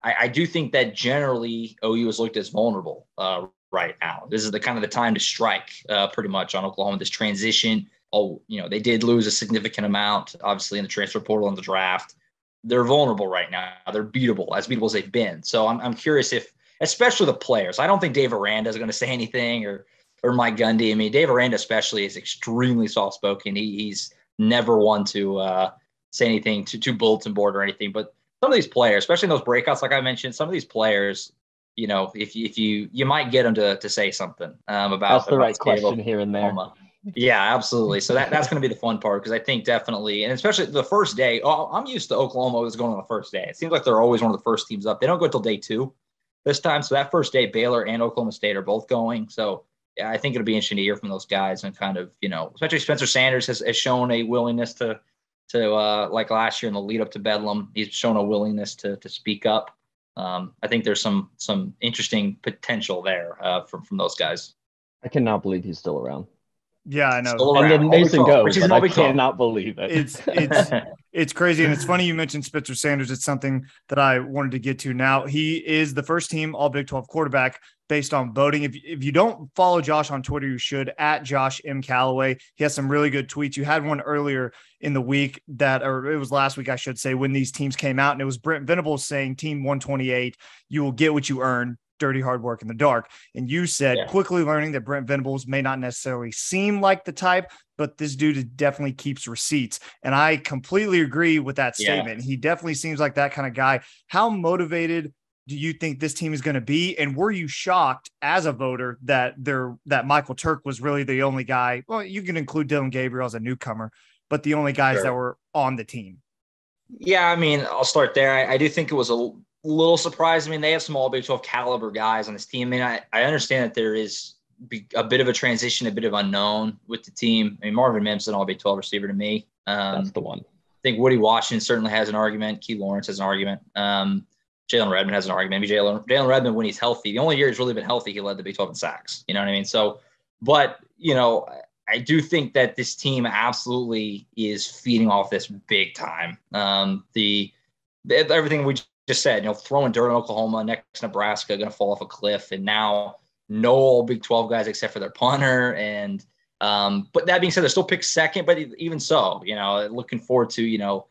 I, I, do think that generally OU is looked as vulnerable uh, right now. This is the kind of the time to strike uh, pretty much on Oklahoma. This transition. Oh, you know, they did lose a significant amount, obviously, in the transfer portal and the draft. They're vulnerable right now. They're beatable, as beatable as they've been. So I'm, I'm curious if, especially the players, I don't think Dave Aranda is going to say anything or or Mike Gundy. I mean, Dave Aranda especially is extremely soft spoken. He, he's never one to uh, say anything to, to bulletin board or anything. But some of these players, especially in those breakouts, like I mentioned, some of these players, you know, if you, if you you might get them to to say something um, about that's the about right question here and there. Yeah, absolutely. So that, that's going to be the fun part because I think definitely, and especially the first day. Oh, I'm used to Oklahoma was going on the first day. It seems like they're always one of the first teams up. They don't go until day two this time. So that first day, Baylor and Oklahoma State are both going. So I think it'll be interesting to hear from those guys and kind of, you know, especially Spencer Sanders has, has shown a willingness to, to uh, like last year in the lead up to Bedlam, he's shown a willingness to, to speak up. Um, I think there's some, some interesting potential there uh, from, from those guys. I cannot believe he's still around. Yeah, I know. And then Mason goes, but I cannot believe it. It's it's it's crazy, and it's funny you mentioned Spencer Sanders. It's something that I wanted to get to. Now he is the first team All Big Twelve quarterback based on voting. If if you don't follow Josh on Twitter, you should at Josh M Callaway. He has some really good tweets. You had one earlier in the week that, or it was last week, I should say, when these teams came out, and it was Brent Venables saying, "Team 128, you will get what you earn." dirty hard work in the dark. And you said yeah. quickly learning that Brent Venables may not necessarily seem like the type, but this dude definitely keeps receipts. And I completely agree with that statement. Yeah. He definitely seems like that kind of guy. How motivated do you think this team is going to be? And were you shocked as a voter that there that Michael Turk was really the only guy? Well, you can include Dillon Gabriel as a newcomer, but the only guys sure. that were on the team. Yeah, I mean, I'll start there. I, I do think it was a little surprised. I mean, they have some all Big 12 caliber guys on this team. I mean, I, I understand that there is a bit of a transition, a bit of unknown with the team. I mean, Marvin Mims an all Big 12 receiver to me. Um, That's the one. I think Woody Washington certainly has an argument. Key Lawrence has an argument. Um, Jalen Redmond has an argument. Maybe Jalen, Jalen Redmond, when he's healthy, the only year he's really been healthy, he led the Big 12 in sacks. You know what I mean? So, but, you know, I do think that this team absolutely is feeding off this big time. Um, the, the everything we just said, you know, throwing dirt on Oklahoma, next Nebraska, going to fall off a cliff, and now no all Big 12 guys except for their punter. And um, but that being said, they're still picked second. But even so, you know, looking forward to you know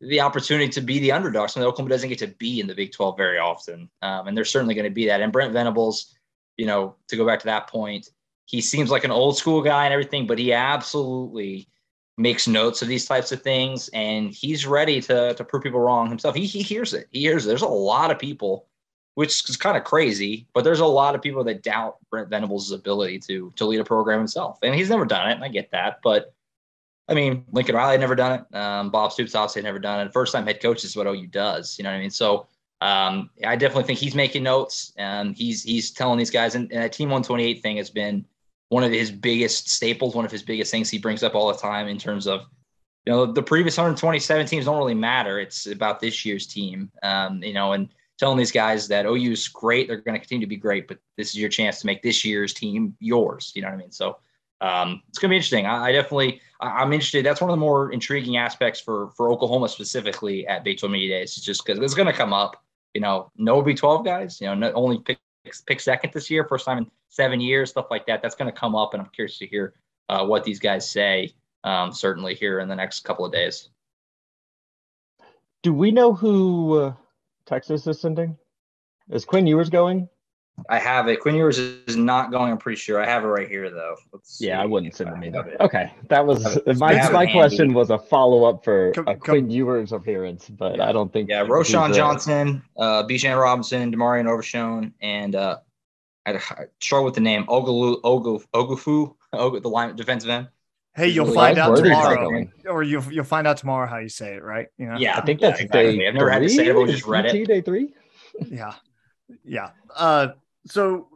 the opportunity to be the underdog. Something Oklahoma doesn't get to be in the Big 12 very often, um, and they're certainly going to be that. And Brent Venables, you know, to go back to that point, he seems like an old school guy and everything, but he absolutely makes notes of these types of things and he's ready to, to prove people wrong himself. He, he hears it. He hears it. There's a lot of people, which is kind of crazy, but there's a lot of people that doubt Brent Venables' ability to, to lead a program himself. And he's never done it. And I get that. But I mean, Lincoln Riley had never done it. Um, Bob Stoops obviously had never done it. First time head coach is what OU does. You know what I mean? So um, I definitely think he's making notes and he's, he's telling these guys and, and that team 128 thing has been, one of his biggest staples, one of his biggest things he brings up all the time in terms of, you know, the previous 127 teams don't really matter. It's about this year's team, um, you know, and telling these guys that OU is great. They're going to continue to be great, but this is your chance to make this year's team yours. You know what I mean? So um, it's going to be interesting. I, I definitely, I, am interested. That's one of the more intriguing aspects for, for Oklahoma specifically at Big 12 Media Days. Just because it's going to come up, you know, no Big 12 guys, you know, no, only pick pick second this year, first time in seven years, stuff like that. That's going to come up, and I'm curious to hear uh, what these guys say. Um, certainly here in the next couple of days. Do we know who uh, Texas is sending? Is Quinn Ewers going? I have it. Quinn Ewers is not going. I'm pretty sure. I have it right here though. Let's Yeah, I wouldn't send I him have either. it. Okay, that was have my have my handy. question was a follow up for Come- a come- Quinn Ewers appearance, but I don't think. Yeah, he's, Roshan Johnson, uh, Bijan Robinson, Demarion Overshone, and uh, I had a struggle with the name Ogalu Ogu Ogufu, Ogu, the line defensive end. Hey, you'll Really find out tomorrow, or you'll you'll find out tomorrow how you say it, right? You know? Yeah, I think yeah, that's exactly. day I've never had to say it, but we three. just read it. Day three. yeah yeah uh so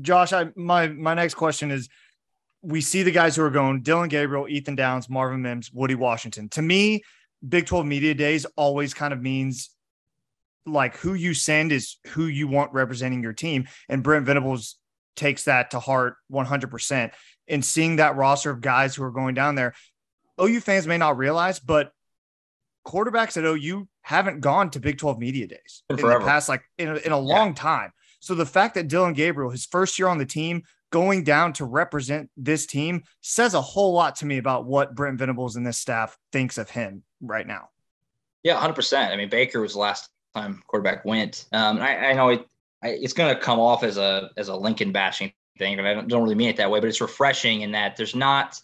josh i my my next question is we see the guys who are going dillon gabriel ethan downs marvin mims woody washington. To me big 12 media days always kind of means like who you send is who you want representing your team. And brent venables takes that to heart 100% and seeing that roster of guys who are going down there ou fans may not realize but quarterbacks at OU haven't gone to Big 12 media days Been in the past, like in a, in a long time. So the fact that Dillon Gabriel, his first year on the team, going down to represent this team says a whole lot to me about what Brent Venables and this staff thinks of him right now. Yeah, hundred percent. I mean, Baker was the last time quarterback went. Um, I, I know it, I, it's going to come off as a as a Lincoln bashing thing, and I don't, don't really mean it that way. But it's refreshing in that there's not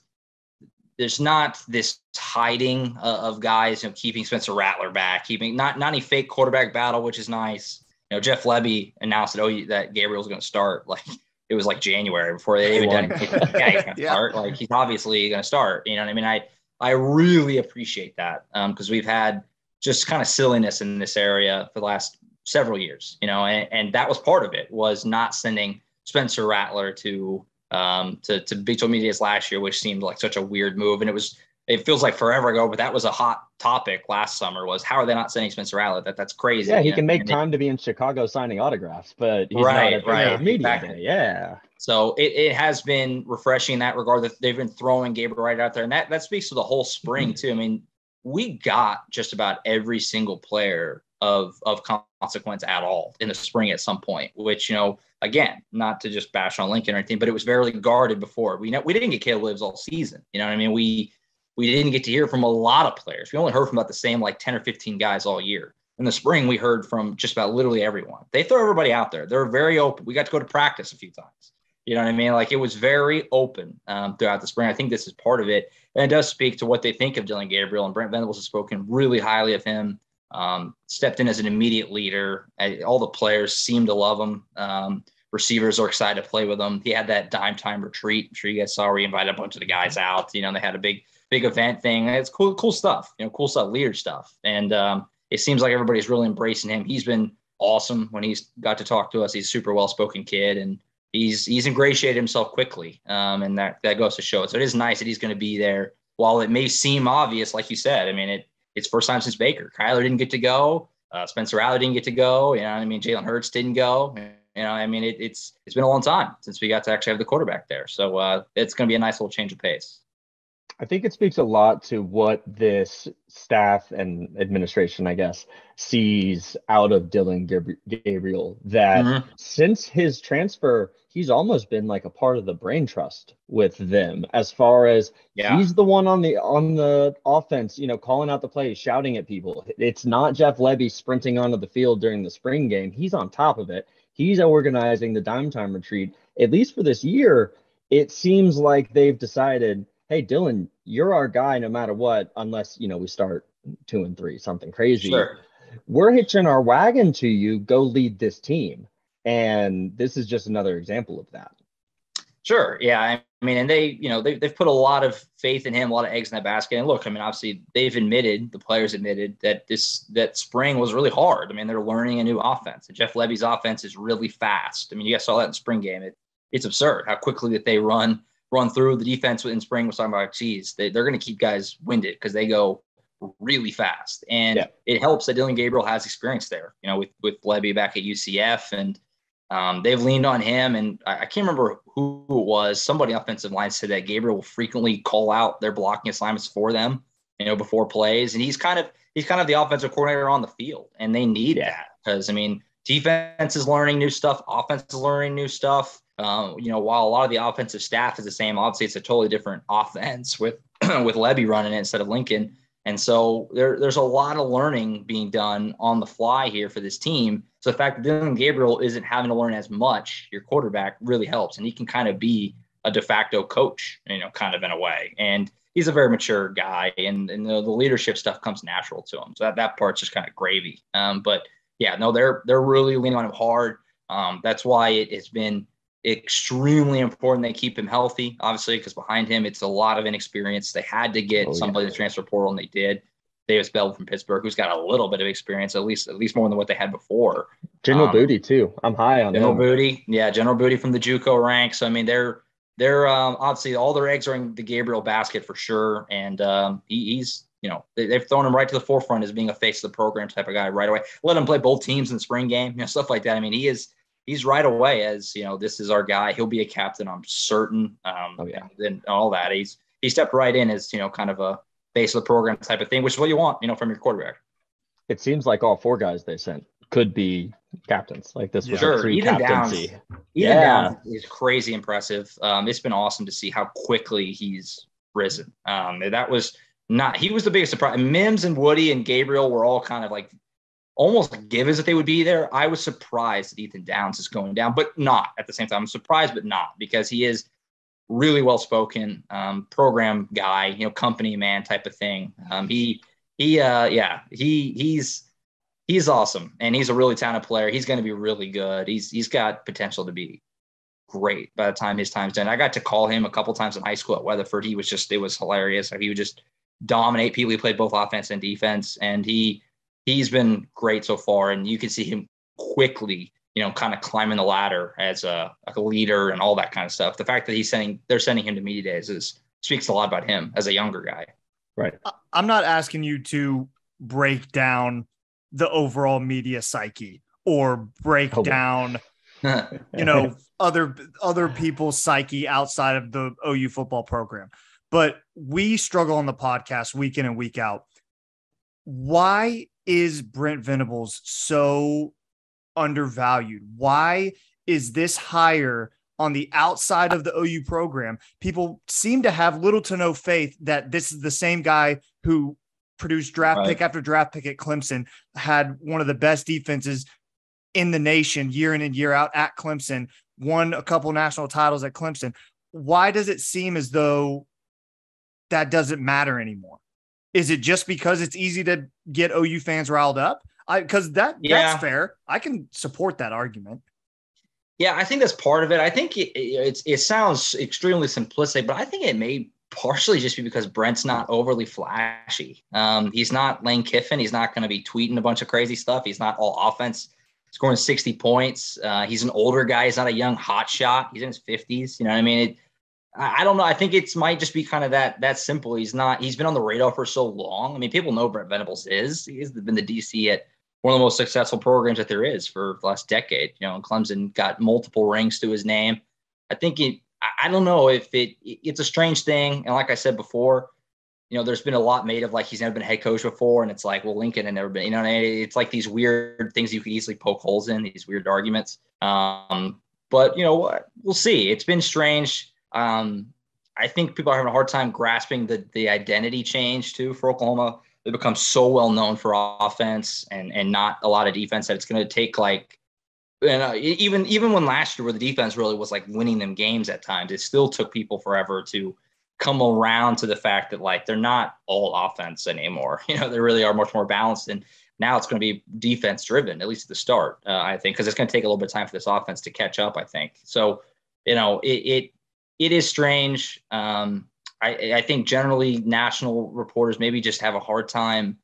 there's not this hiding uh, of guys, you know, keeping Spencer Rattler back, keeping not not any fake quarterback battle, which is nice. You know, Jeff Lebby announced that oh that Gabriel's going to start like it was like January before they even done yeah, he's Yeah. start. Like he's obviously going to start. You know what I mean? I I really appreciate that because we've had just kind of silliness in this area for the last several years, you know, and, and that was part of it was not sending Spencer Rattler to um, to to Big 12 Media's last year, which seemed like such a weird move, and it was it feels like forever ago, but that was a hot topic last summer. Was how are they not sending Spencer Rattler? That that's crazy. Yeah, he can make And time to be in Chicago signing autographs, but he's Right, not right, media exactly. Yeah. So it, it has been refreshing in that regard that they've been throwing Gabriel right out there. And that, that speaks to the whole spring, mm-hmm. too. I mean, we got just about every single player of, of consequence at all in the spring at some point, which, you know, again, not to just bash on Lincoln or anything, but it was very guarded before. We know we didn't get Caleb Lives all season. You know what I mean? We we didn't get to hear from a lot of players. We only heard from about the same like 10 or 15 guys all year. In the spring, we heard from just about literally everyone. They throw everybody out there. They're very open. We got to go to practice a few times. You know what I mean? Like it was very open um, throughout the spring. I think this is part of it. And it does speak to what they think of Dillon Gabriel. And Brent Venables has spoken really highly of him, um, stepped in as an immediate leader. All the players seem to love him. Um, receivers are excited to play with him. He had that dime time retreat. I'm sure you guys saw where he invited a bunch of the guys out. You know, they had a big, big event thing. It's cool, cool stuff, you know, cool stuff, leader stuff. And um, it seems like everybody's really embracing him. He's been awesome when he's got to talk to us. He's a super well spoken kid and he's he's ingratiated himself quickly. Um, and that that goes to show it. So it is nice that he's going to be there. While it may seem obvious, like you said, I mean it it's first time since Baker. Kyler didn't get to go. Uh, Spencer Rattler didn't get to go. You know, what I mean Jalen Hurts didn't go. You know, I mean it, it's it's been a long time since we got to actually have the quarterback there. So uh, it's going to be a nice little change of pace. I think it speaks a lot to what this staff and administration, I guess, sees out of Dillon Gabriel. That Mhm. since his transfer, he's almost been like a part of the brain trust with them. As far as Yeah. he's the one on the on the offense, you know, calling out the plays, shouting at people. It's not Jeff Lebby sprinting onto the field during the spring game. He's on top of it. He's organizing the dime time retreat. At least for this year, it seems like they've decided, hey, Dillon, you're our guy no matter what, unless you know we start two and three, something crazy. Sure. We're hitching our wagon to you. Go lead this team. And this is just another example of that. Sure. Yeah. I mean, and they, you know, they, they've put a lot of faith in him, a lot of eggs in that basket. And look, I mean, obviously they've admitted, the players admitted that this, that spring was really hard. I mean, they're learning a new offense and Jeff Lebby's offense is really fast. I mean, you guys saw that in spring game. It, it's absurd how quickly that they run, run through the defense in spring was talking about, geez, they, they're going to keep guys winded because they go really fast. And Yeah. it helps that Dylan Gabriel has experience there, you know, with, with Lebby back at UCF and, um, they've leaned on him, and I, I can't remember who it was. Somebody offensive line said that Gabriel will frequently call out their blocking assignments for them, you know, before plays, and he's kind of he's kind of the offensive coordinator on the field, and they need Yeah. that because I mean defense is learning new stuff, offense is learning new stuff. Um, you know, while a lot of the offensive staff is the same, obviously it's a totally different offense with with Lebby running it instead of Lincoln. And so there, there's a lot of learning being done on the fly here for this team. So the fact that Dillon Gabriel isn't having to learn as much, your quarterback really helps, and he can kind of be a de facto coach, you know, kind of in a way. And he's a very mature guy, and, and the, the leadership stuff comes natural to him. So that, that part's just kind of gravy. Um, but yeah, no, they're they're really leaning on him hard. Um, that's why it has been extremely important they keep him healthy, obviously, because behind him it's a lot of inexperience. They had to get oh, somebody yeah. to transfer portal, and they did. Davis Beville from Pittsburgh, who's got a little bit of experience, at least at least more than what they had before. General um, Booty too. I'm high on General. Booty. Yeah, General Booty from the JUCO ranks. I mean, they're they're um, obviously all their eggs are in the Gabriel basket for sure, and um, he, he's you know they, have thrown him right to the forefront as being a face of the program type of guy right away. Let him play both teams in the spring game, you know stuff like that. I mean, he is he's right away as you know this is our guy. He'll be a captain, I'm certain. Um, oh, yeah. and, all that. He's he stepped right in as you know kind of a base of the program type of thing, which is what you want, you know, from your quarterback. It seems like all four guys they sent could be captains. Like this was sure. a even captaincy. Down, even yeah. down is crazy impressive. Um, it's been awesome to see how quickly he's risen. Um, that was not he was the biggest surprise. Mims and Woody and Gabriel were all kind of like almost givens that they would be there. I was surprised that Ethan Downs is going down, but not at the same time. I'm surprised, but not because he is really well spoken, um, program guy, you know, company man type of thing. Um, he he uh yeah, he he's he's awesome and he's a really talented player. He's going to be really good. He's he's got potential to be great by the time his time's done. I got to call him a couple times in high school at Weatherford. He was just it was hilarious. He would just dominate people. He played both offense and defense, and he he's been great so far. And you can see him quickly you know, kind of climbing the ladder as a, a leader and all that kind of stuff. The fact that he's sending, they're sending him to media days is speaks a lot about him as a younger guy. Right. I'm not asking you to break down the overall media psyche or break oh, down, you know, other other people's psyche outside of the OU football program. But we struggle on the podcast week in and week out. Why is Brent Venables so undervalued? Why is this higher on the outside of the OU program? People seem to have little to no faith that this is the same guy who produced draft right. pick after draft pick at Clemson, had one of the best defenses in the nation year in and year out at Clemson, won a couple national titles at Clemson. Why does it seem as though that doesn't matter anymore? Is it just because it's easy to get OU fans riled up? I because that yeah. that's fair. I can support that argument. Yeah, I think that's part of it. I think it, it, it sounds extremely simplistic, but I think it may partially just be because Brent's not overly flashy. Um, he's not Lane Kiffin. He's not going to be tweeting a bunch of crazy stuff. He's not all offense, scoring 60 points. Uh, he's an older guy. He's not a young hot shot. He's in his 50s. You know what I mean? It, I don't know. I think it's might just be kind of that that simple. He's not. He's been on the radar for so long. I mean, people know Brent Venables is. He's been the DC at one of the most successful programs that there is for the last decade. You know, and Clemson got multiple rings to his name. I think it. I don't know if it. It's a strange thing, and like I said before, you know, there's been a lot made of like he's never been head coach before, and it's like, well, Lincoln had never been. You know, it's like these weird things you could easily poke holes in. These weird arguments. Um, but you know what? We'll see. It's been strange. Um, I think people are having a hard time grasping the the identity change too for Oklahoma. They become so well known for offense and and not a lot of defense that it's going to take like and uh, even even when last year where the defense really was like winning them games at times it still took people forever to come around to the fact that like they're not all offense anymore. You know they really are much more balanced and now it's going to be defense driven at least at the start uh, i think because it's going to take a little bit of time for this offense to catch up i think. So you know it it, it is strange um, I, I think generally national reporters maybe just have a hard time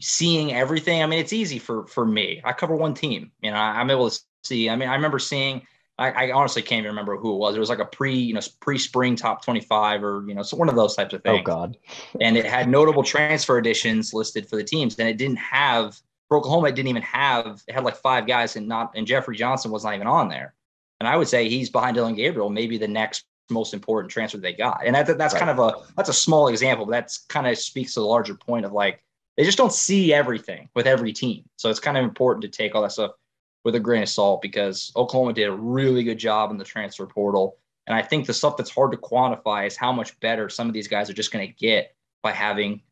seeing everything. I mean, it's easy for for me. I cover one team. You know, I'm able to see. I mean, I remember seeing. I, I honestly can't even remember who it was. It was like a pre, you know, pre-spring top 25 or you know, so one of those types of oh, things. Oh God! and it had notable transfer additions listed for the teams, and it didn't have for Oklahoma. It didn't even have. It had like five guys, and not and Jeffrey Johnson was not even on there. And I would say he's behind Dillon Gabriel, maybe the next most important transfer they got. And that, that's right. kind of a that's a small example, but that's kind of speaks to the larger point of like they just don't see everything with every team. So it's kind of important to take all that stuff with a grain of salt because Oklahoma did a really good job in the transfer portal. And I think the stuff that's hard to quantify is how much better some of these guys are just going to get by having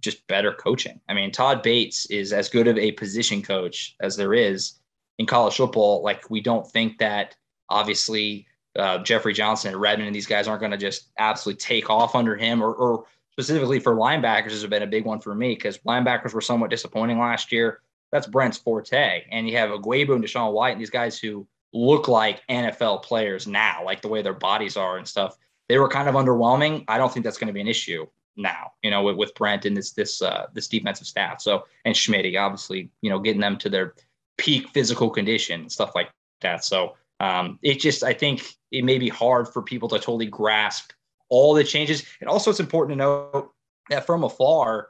just better coaching. I mean, Todd Bates is as good of a position coach as there is in college football. Like, we don't think that obviously uh, Jeffrey Johnson and Redmond and these guys aren't going to just absolutely take off under him or, or specifically for linebackers has been a big one for me because linebackers were somewhat disappointing last year. That's Brent's forte. And you have Ugwoegbu and DaShaun White and these guys who look like NFL players now, like the way their bodies are and stuff. They were kind of underwhelming. I don't think that's going to be an issue now, you know, with, with Brent and this this uh, this defensive staff. So and Schmidt, obviously, you know, getting them to their peak physical condition and stuff like that. So um, it just I think it may be hard for people to totally grasp all the changes. And also, it's important to note that from afar,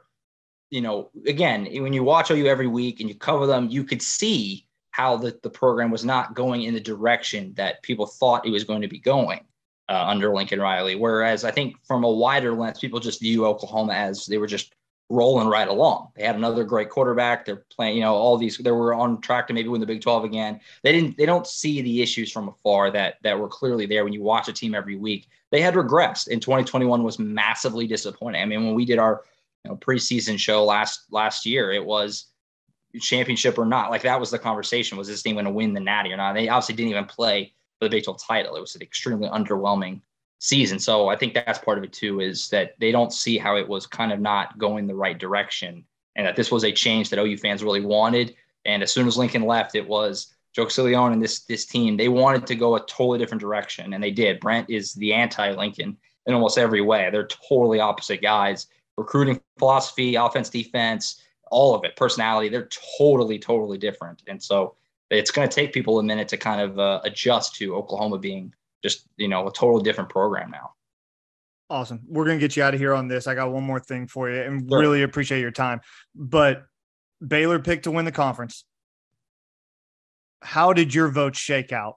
you know, again, when you watch OU every week and you cover them, you could see how the, the program was not going in the direction that people thought it was going to be going uh, under Lincoln Riley. Whereas I think from a wider lens, people just view Oklahoma as they were just rolling right along. They had another great quarterback. They're playing, you know, all these. They were on track to maybe win the Big 12 again. They didn't. They don't see the issues from afar that that were clearly there when you watch a team every week. They had regressed. In 2021 was massively disappointing. I mean, when we did our you know, preseason show last last year, it was championship or not. Like that was the conversation: was this team going to win the Natty or not? They obviously didn't even play for the Big 12 title. It was an extremely underwhelming season. So I think that's part of it too, is that they don't see how it was kind of not going the right direction and that this was a change that OU fans really wanted. And as soon as Lincoln left, it was Joe Castiglione and this this team, they wanted to go a totally different direction. And they did. Brent is the anti-Lincoln in almost every way. They're totally opposite guys. Recruiting philosophy, offense, defense, all of it, personality, they're totally, totally different. And so it's going to take people a minute to kind of uh, adjust to Oklahoma being just you know a total different program now. Awesome. We're gonna get you out of here on this. I got one more thing for you, and sure. really appreciate your time. But Baylor picked to win the conference. How did your vote shake out?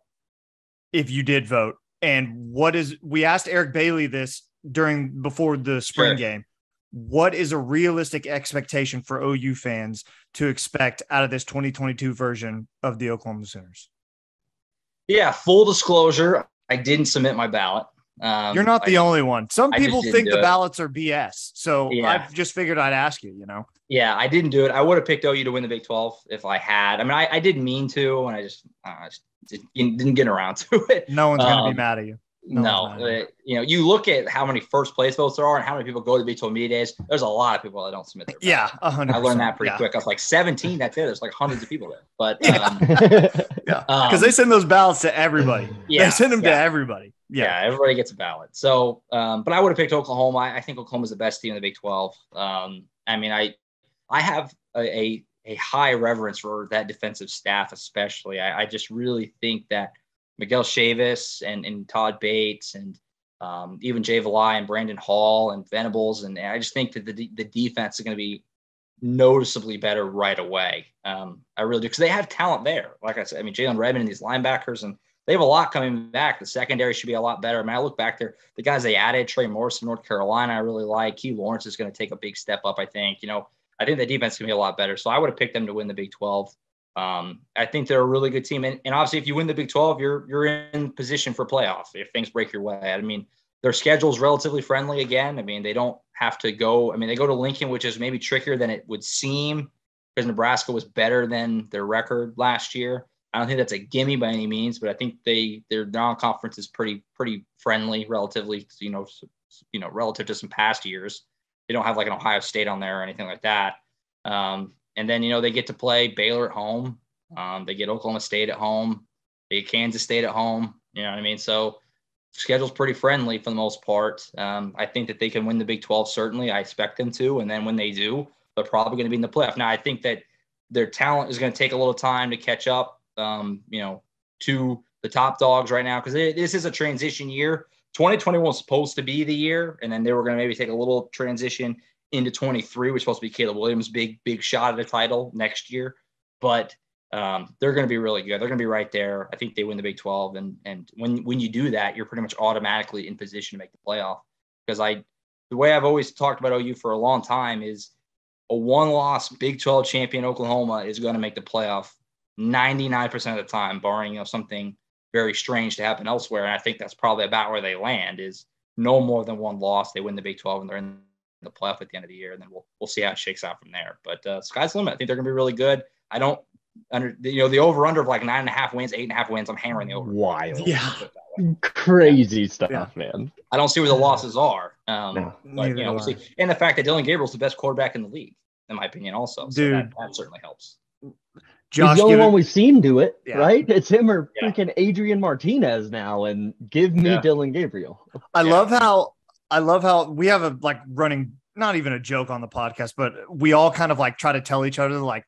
If you did vote, and what is we asked Eric Bailey this during before the spring sure. game. What is a realistic expectation for OU fans to expect out of this 2022 version of the Oklahoma Sooners? Yeah, full disclosure, I didn't submit my ballot. Um, You're not the I, only one. Some people think the ballots are BS. So yeah. I've just figured I'd ask you, you know? Yeah, I didn't do it. I would have picked OU to win the Big 12 if I had. I mean, I, I didn't mean to, and I just, I just didn't get around to it. No one's um, going to be mad at you. No, no it, you know, you look at how many first place votes there are and how many people go to 12 media days. There's a lot of people that don't submit their Yeah, 100 I learned that pretty yeah. quick. I was like 17. That's it. There's like hundreds of people there. But um, yeah, because um, they send those ballots to everybody. Yeah, they send them yeah. to everybody. Yeah. yeah. everybody gets a ballot. So, um, but I would have picked Oklahoma. I, I think Oklahoma's the best team in the Big 12. Um, I mean, I I have a, a, a high reverence for that defensive staff, especially. I, I just really think that Miguel Chavis and, and Todd Bates and um, even Jay Valai and Brandon Hall and Venables. And I just think that the, the defense is going to be noticeably better right away. Um, I really do because they have talent there. Like I said, I mean, Jalen Redmond and these linebackers, and they have a lot coming back. The secondary should be a lot better. I mean, I look back there, the guys they added, Trey Morris from North Carolina, I really like. Key Lawrence is going to take a big step up, I think. You know, I think the defense can be a lot better. So I would have picked them to win the Big 12. Um, I think they're a really good team, and, and obviously, if you win the Big 12, you're you're in position for playoff if things break your way. I mean, their schedule is relatively friendly again. I mean, they don't have to go. I mean, they go to Lincoln, which is maybe trickier than it would seem because Nebraska was better than their record last year. I don't think that's a gimme by any means, but I think they their non-conference is pretty pretty friendly, relatively. You know, you know, relative to some past years. They don't have like an Ohio State on there or anything like that. Um, and then, you know, they get to play Baylor at home. Um, they get Oklahoma State at home. They get Kansas State at home. You know what I mean? So schedule's pretty friendly for the most part. Um, I think that they can win the Big 12, certainly. I expect them to. And then when they do, they're probably going to be in the playoff. Now, I think that their talent is going to take a little time to catch up, um, you know, to the top dogs right now because this is a transition year. 2021 was supposed to be the year, and then they were going to maybe take a little transition into 23, which is supposed to be Caleb Williams' big, big shot at a title next year. But um, they're going to be really good. They're going to be right there. I think they win the Big 12, and and when when you do that, you're pretty much automatically in position to make the playoff. Because I, the way I've always talked about OU for a long time is a one-loss Big 12 champion Oklahoma is going to make the playoff 99% of the time, barring you know something very strange to happen elsewhere. And I think that's probably about where they land is no more than one loss. They win the Big 12 and they're in the playoff at the end of the year, and then we'll we'll see how it shakes out from there. But uh, sky's the limit. I think they're going to be really good. I don't under you know the over under of like nine and a half wins, eight and a half wins. I'm hammering the over. Wild. Yeah. Crazy stuff, Yeah. man. I don't see where the losses are. Um, No. but you know, we'll see. And the fact that Dillon Gabriel's the best quarterback in the league, in my opinion, also. So that, Dude. that certainly helps. Josh, He's the only give it- one we've seen do it, Yeah. right? It's him or Yeah. freaking Adrian Martinez now, and give me Yeah. Dillon Gabriel. I Yeah. love how I love how we have a like running not even a joke on the podcast, but we all kind of like try to tell each other like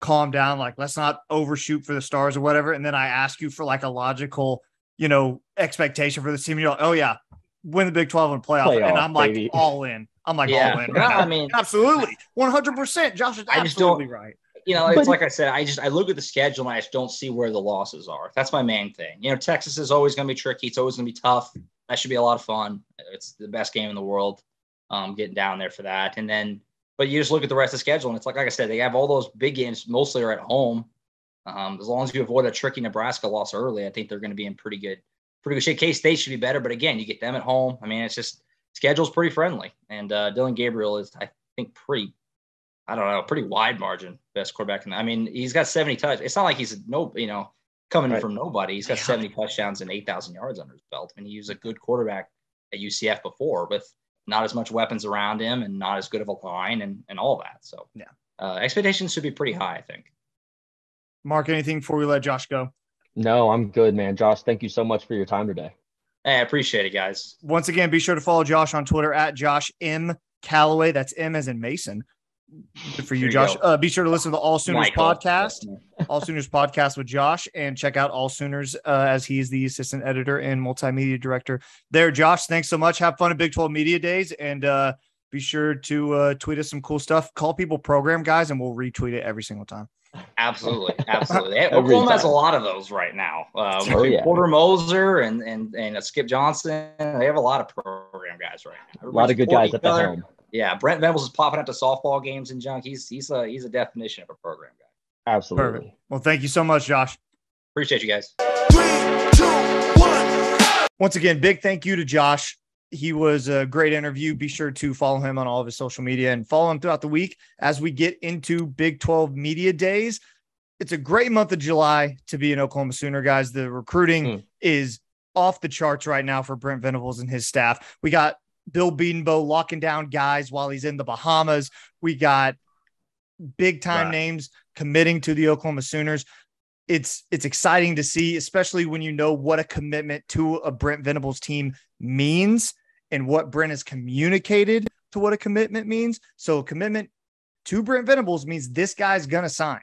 calm down, like let's not overshoot for the stars or whatever. And then I ask you for like a logical, you know, expectation for this team. You're like, oh yeah, win the Big 12 and playoff. and I'm like baby. all in. I'm like Yeah. all in. Right now. I mean- absolutely 100 percent Josh is just don't- absolutely right. You know, it's But- like I said, I just I look at the schedule and I just don't see where the losses are. That's my main thing. You know, Texas is always going to be tricky. It's always going to be tough. That should be a lot of fun. It's the best game in the world. Um, getting down there for that, and then but you just look at the rest of the schedule and it's like like I said, they have all those big games. Mostly are at home. Um, as long as you avoid a tricky Nebraska loss early, I think they're going to be in pretty good pretty good shape. K State should be better, but again, you get them at home. I mean, it's just schedule's pretty friendly, and uh, Dillon Gabriel is I think pretty I don't know, pretty wide margin best quarterback. The, I mean, he's got 70 touch. It's not like he's no, you know, coming Right. from nobody. He's got Yeah. 70 touchdowns and 8,000 yards under his belt. I mean, he was a good quarterback at UCF before with not as much weapons around him and not as good of a line and, and all that. So, Yeah. uh, expectations should be pretty high, I think. Mark, anything before we let Josh go? No, I'm good, man. Josh, thank you so much for your time today. Hey, I appreciate it, guys. Once again, be sure to follow Josh on Twitter at Josh M Callaway. That's M as in Mason. Good for you, There you Josh. go. Uh, be sure to listen to the All Sooners Michael. podcast, All Sooners podcast with Josh, and check out All Sooners uh, as he's the assistant editor and multimedia director there. Josh, thanks so much. Have fun at Big 12 Media Days and uh, be sure to uh, tweet us some cool stuff. Call people program guys, and we'll retweet it every single time. Absolutely, absolutely. Hey, Every Oklahoma has a lot of those right now. Uh, Oh, yeah. Porter Moser and and and uh, Skip Johnson, they have a lot of program guys right now. A lot of good guys at the helm. Each other. Yeah, Brent Venables is popping up to softball games and junk. He's he's a he's a definition of a program guy. Absolutely. Perfect. Well, thank you so much, Josh. Appreciate you guys. Once again, big thank you to Josh. He was a great interview. Be sure to follow him on all of his social media and follow him throughout the week as we get into Big 12 media days. It's a great month of July to be an Oklahoma Sooner, guys. The recruiting Mm. is off the charts right now for Brent Venables and his staff. We got Bill Bedenbaugh locking down guys while he's in the Bahamas. We got big time Right. names committing to the Oklahoma Sooners. It's it's exciting to see, especially when you know what a commitment to a Brent Venables team means and what Brent has communicated to what a commitment means. So a commitment to Brent Venables means this guy's gonna sign.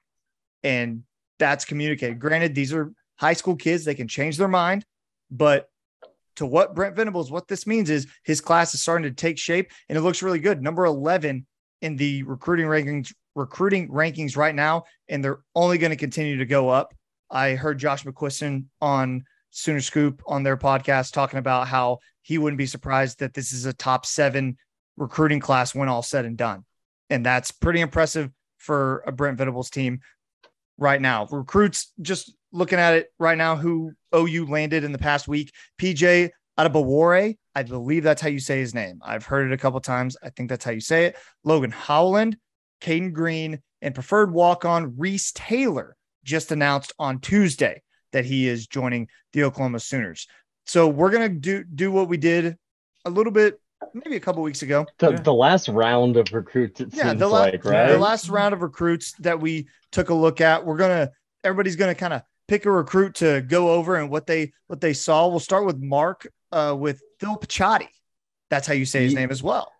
And that's communicated. Granted, these are high school kids, they can change their mind, but to what Brent Venables, what this means is his class is starting to take shape and it looks really good. Number 11 in the recruiting rankings, recruiting rankings right now, and they're only going to continue to go up. I heard Josh McCuistion on Sooner Scoop on their podcast talking about how he wouldn't be surprised that this is a top seven recruiting class when all said and done. And that's pretty impressive for a Brent Venables team right now. Recruits, just looking at it right now, who OU landed in the past week, PJ Adebawore, I believe that's how you say his name. I've heard it a couple times. I think that's how you say it. Logan Howland, Caden Green, and preferred walk on Reese Taylor just announced on Tuesday that he is joining the Oklahoma Sooners. So we're gonna do do what we did a little bit, maybe a couple weeks ago. The, the last round of recruits, it Yeah, seems the, la- like, right? the last round of recruits that we took a look at. We're gonna everybody's gonna kind of pick a recruit to go over and what they what they saw. We'll start with Mark uh, with Phil Pichotti. That's how you say his name as well.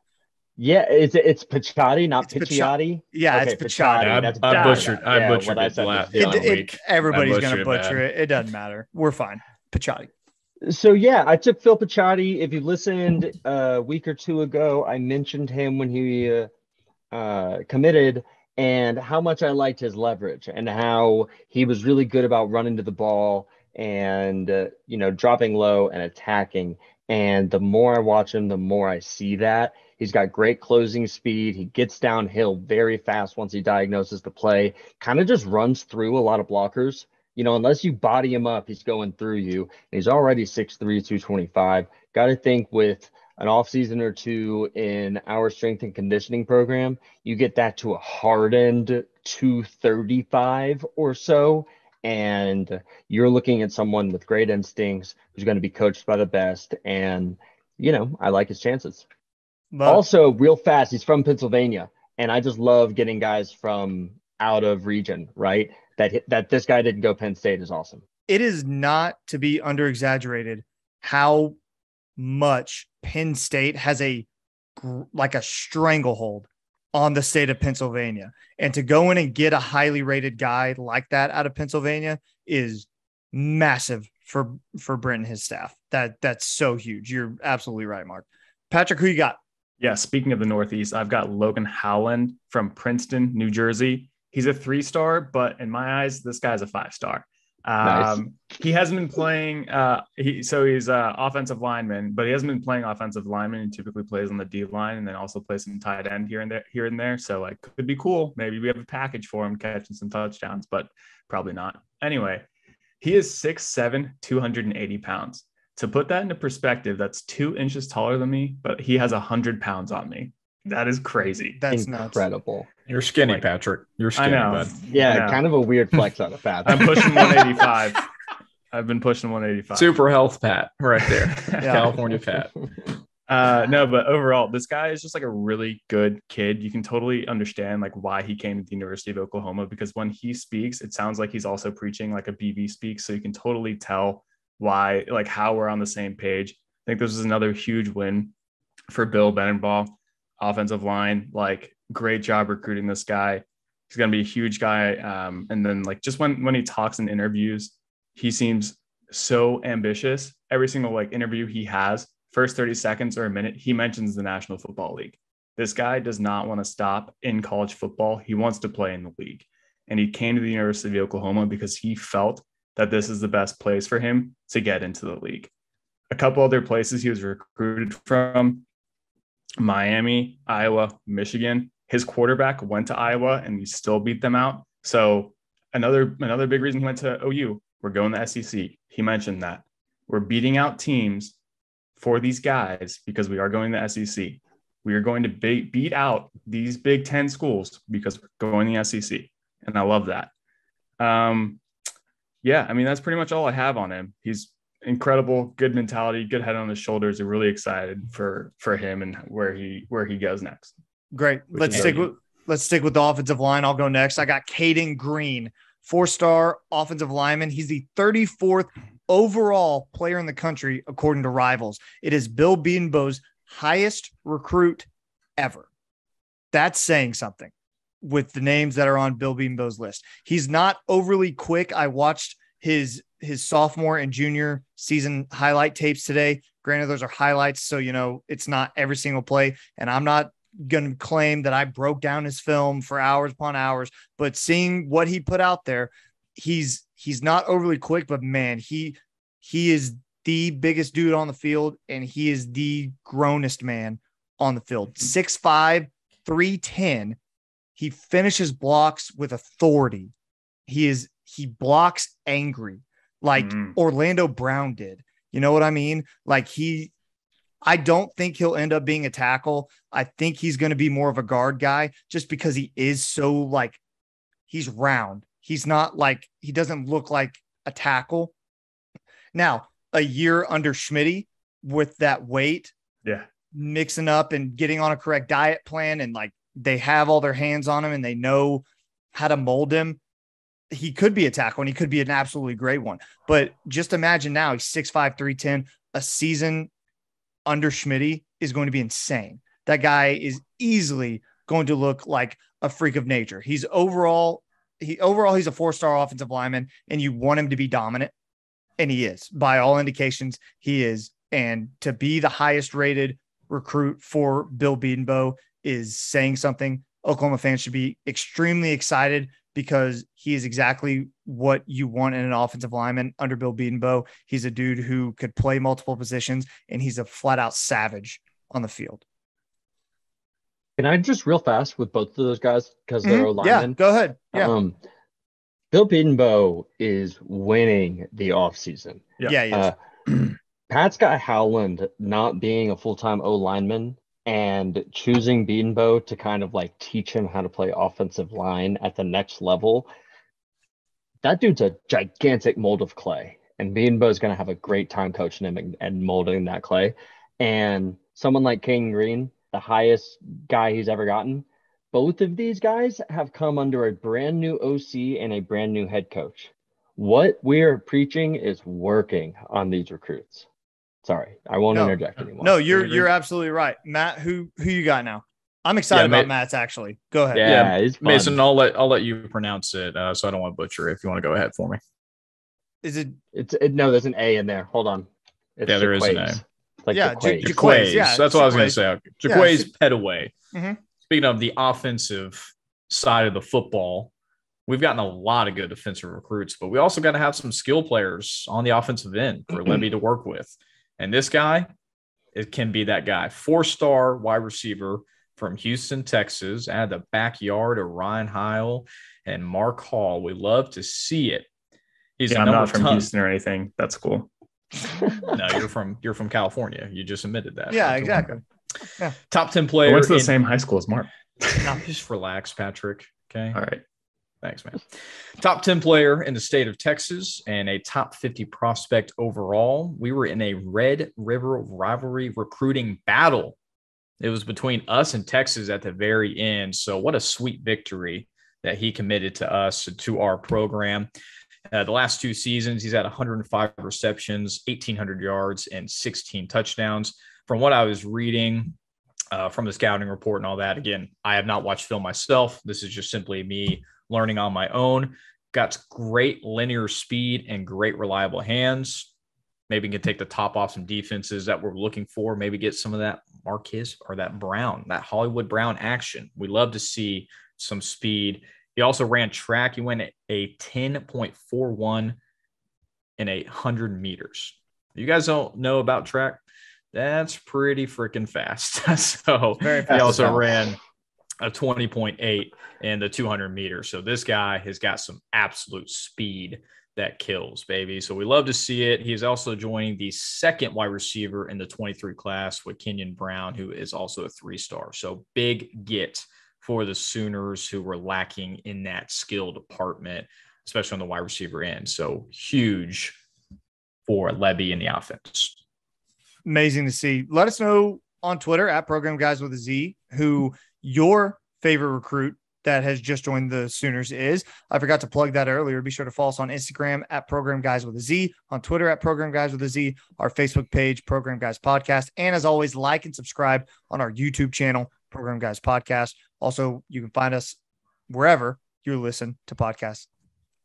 yeah, it's it's Pichotti, not It's Picho- Picciotti. Yeah, Okay, it's Pichotti. Yeah, I- That's I butchered- I Yeah, butchered what I it said la- It, it- week. everybody's gonna butchered it butcher it. It doesn't matter. We're fine. Pichotti. So yeah, I took Phil Pichotti. If you listened a week or two ago, I mentioned him when he uh, uh, committed and how much I liked his leverage and how he was really good about running to the ball and uh, you know dropping low and attacking. And the more I watch him, the more I see that He's got great closing speed. He gets downhill very fast once he diagnoses the play. Kind of just runs through a lot of blockers. You know, unless you body him up, he's going through you. And he's already 6'3, 225. Got to think with an off season or two in our strength and conditioning program, you get that to a hardened 235 or so. And you're looking at someone with great instincts who's going to be coached by the best. And, you know, I like his chances. But, also, real fast, he's from Pennsylvania. And I just love getting guys from out of region, right? That that this guy didn't go Penn State is awesome. It is not to be under exaggerated how much Penn State has a like a stranglehold on the state of Pennsylvania. And to go in and get a highly rated guy like that out of Pennsylvania is massive for for Brent and his staff. That that's so huge. You're absolutely right, Mark. Patrick, who you got? Yeah, speaking of the Northeast, I've got Logan Howland from Princeton, New Jersey. He's a three star, but in my eyes, this guy's a five star. Nice. Um, he hasn't been playing. Uh, he so he's uh, offensive lineman, but he hasn't been playing offensive lineman. He typically plays on the D line and then also plays some tight end here and there, here and there. So like, could be cool. Maybe we have a package for him catching some touchdowns, but probably not. Anyway, he is 6'7", 280 pounds. To put that into perspective, that's two inches taller than me, but he has hundred pounds on me. That is crazy. That's incredible. Nuts. You're skinny, like, Patrick. You're skinny. I know. Yeah, kind of a weird flex on the fat. I'm pushing 185. I've been pushing 185. Super health pat right there. California Pat. Uh, no, but overall, this guy is just like a really good kid. You can totally understand like why he came to the University of Oklahoma because when he speaks, it sounds like he's also preaching like a BB speaks. So you can totally tell why, like how we're on the same page. I think this is another huge win for Bill Bedenbaugh offensive line. Like, great job recruiting this guy. He's going to be a huge guy. Um, and then, like, just when when he talks in interviews, he seems so ambitious. Every single like interview he has, first 30 seconds or a minute, he mentions the National Football League. This guy does not want to stop in college football. He wants to play in the league. And he came to the University of Oklahoma because he felt that this is the best place for him to get into the league. A couple other places he was recruited from Miami, Iowa, Michigan. His quarterback went to Iowa and we still beat them out. So another another big reason he went to OU. We're going to SEC. He mentioned that we're beating out teams for these guys because we are going to SEC. We are going to be, beat out these Big Ten schools because we're going to the SEC, and I love that. Um, yeah, I mean that's pretty much all I have on him. He's incredible, good mentality, good head on his shoulders. I'm really excited for for him and where he where he goes next. Great. Let's stick with let's stick with the offensive line. I'll go next. I got Caden Green, four star offensive lineman. He's the 34th overall player in the country according to Rivals. It is Bill Bedenbaugh's highest recruit ever. That's saying something with the names that are on Bill Bedenbaugh's list. He's not overly quick. I watched his his sophomore and junior season highlight tapes today. Granted, those are highlights, so you know it's not every single play, and I'm not going to claim that I broke down his film for hours upon hours, but seeing what he put out there, he's he's not overly quick, but man, he he is the biggest dude on the field, and he is the grownest man on the field. 6'5, 310. He finishes blocks with authority. He is he blocks angry like mm. Orlando Brown did. You know what I mean? Like he, I don't think he'll end up being a tackle. I think he's going to be more of a guard guy just because he is so like he's round. He's not like he doesn't look like a tackle. Now, a year under Schmitty with that weight, yeah, mixing up and getting on a correct diet plan and like they have all their hands on him and they know how to mold him he could be a tackle and he could be an absolutely great one. But just imagine now he's 6'5, 310. A season under Schmitty is going to be insane. That guy is easily going to look like a freak of nature. He's overall, he overall, he's a four-star offensive lineman, and you want him to be dominant. And he is. By all indications, he is. And to be the highest rated recruit for Bill Bedenbaugh is saying something. Oklahoma fans should be extremely excited because he is exactly what you want in an offensive lineman under Bill Bedenbaugh. He's a dude who could play multiple positions and he's a flat out savage on the field. Can I just real fast with both of those guys because they're Mhm. Yeah, go ahead. Yeah, Um, Bill Bedenbaugh is winning the offseason. Yeah. yeah, yeah. Uh, Pat's got Howland not being a full time O lineman and choosing Beanbo to kind of like teach him how to play offensive line at the next level. That dude's a gigantic mold of clay, and Beanbo is going to have a great time coaching him and, and molding that clay. And someone like King Green, the highest guy he's ever gotten, both of these guys have come under a brand new OC and a brand new head coach. What we're preaching is working on these recruits. Sorry, I won't No. interject anymore. no, you're you're absolutely right, Matt. Who who you got now? I'm excited Yeah, about Ma- Matt's actually. Go ahead. yeah, Yeah, it's. Mason, I'll let I'll let you pronounce it, uh, so I don't want to butcher it. If you want to go ahead for me. Is it? It's it, no, there's an A in there. Hold on. It's Yeah, there is an A. Jaquaize. It's Like Yeah, Jaquaize. J- yeah, That's what I was going to say. Yeah, Jaquaize J- Pettaway. Mhm. Speaking of the offensive side of the football, we've gotten a lot of good defensive recruits, but we also got to have some skill players on the offensive end for Lebby to work with. And this guy, it can be that guy. Four star wide receiver from Houston, Texas, out of the backyard of Ryan Heil and Mark Hall. We love to see it. He's Yeah, a I'm number not from 10 Houston or anything. That's cool. No, you're from you're from California. You just admitted that. Yeah, not too long exactly. ago. Top ten I player. went to the in- same high school as Mark. No, just relax, Patrick. Okay. All right. Thanks, man. Top 10 player in the state of Texas and a top 50 prospect overall. We were in a Red River rivalry recruiting battle. It was between us and Texas at the very end. So, what a sweet victory that he committed to us, to our program. Uh, the last two seasons, he's had 105 receptions, 1,800 yards, and 16 touchdowns. From what I was reading, uh, from the scouting report and all that. Again, I have not watched film myself. This is just simply me learning on my own. Got great linear speed and great reliable hands. Maybe can take the top off some defenses that we're looking for. Maybe get some of that Marquez or that Brown, that Hollywood Brown action. We love to see some speed. He also ran track. He went a 10.41 in a 100 meters. You guys don't know about track? That's pretty freaking fast. so Very he also ran a 20.8 in the 200 meters. So this guy has got some absolute speed that kills, baby. So we love to see it. He's also joining the second wide receiver in the 23 class with Kenyon Brown, who is also a three star. So big get for the Sooners who were lacking in that skill department, especially on the wide receiver end. So huge for Lebby in the offense. amazing to see. Let us know on Twitter at Program Guyz with a Z who your favorite recruit that has just joined the Sooners is. I forgot to plug that earlier. Be sure to follow us on Instagram at Program Guyz with a Z, on Twitter at Program Guyz with a Z, our Facebook page, Program Guyz Podcast. And as always, like and subscribe on our YouTube channel, Program Guyz Podcast. Also, you can find us wherever you listen to podcasts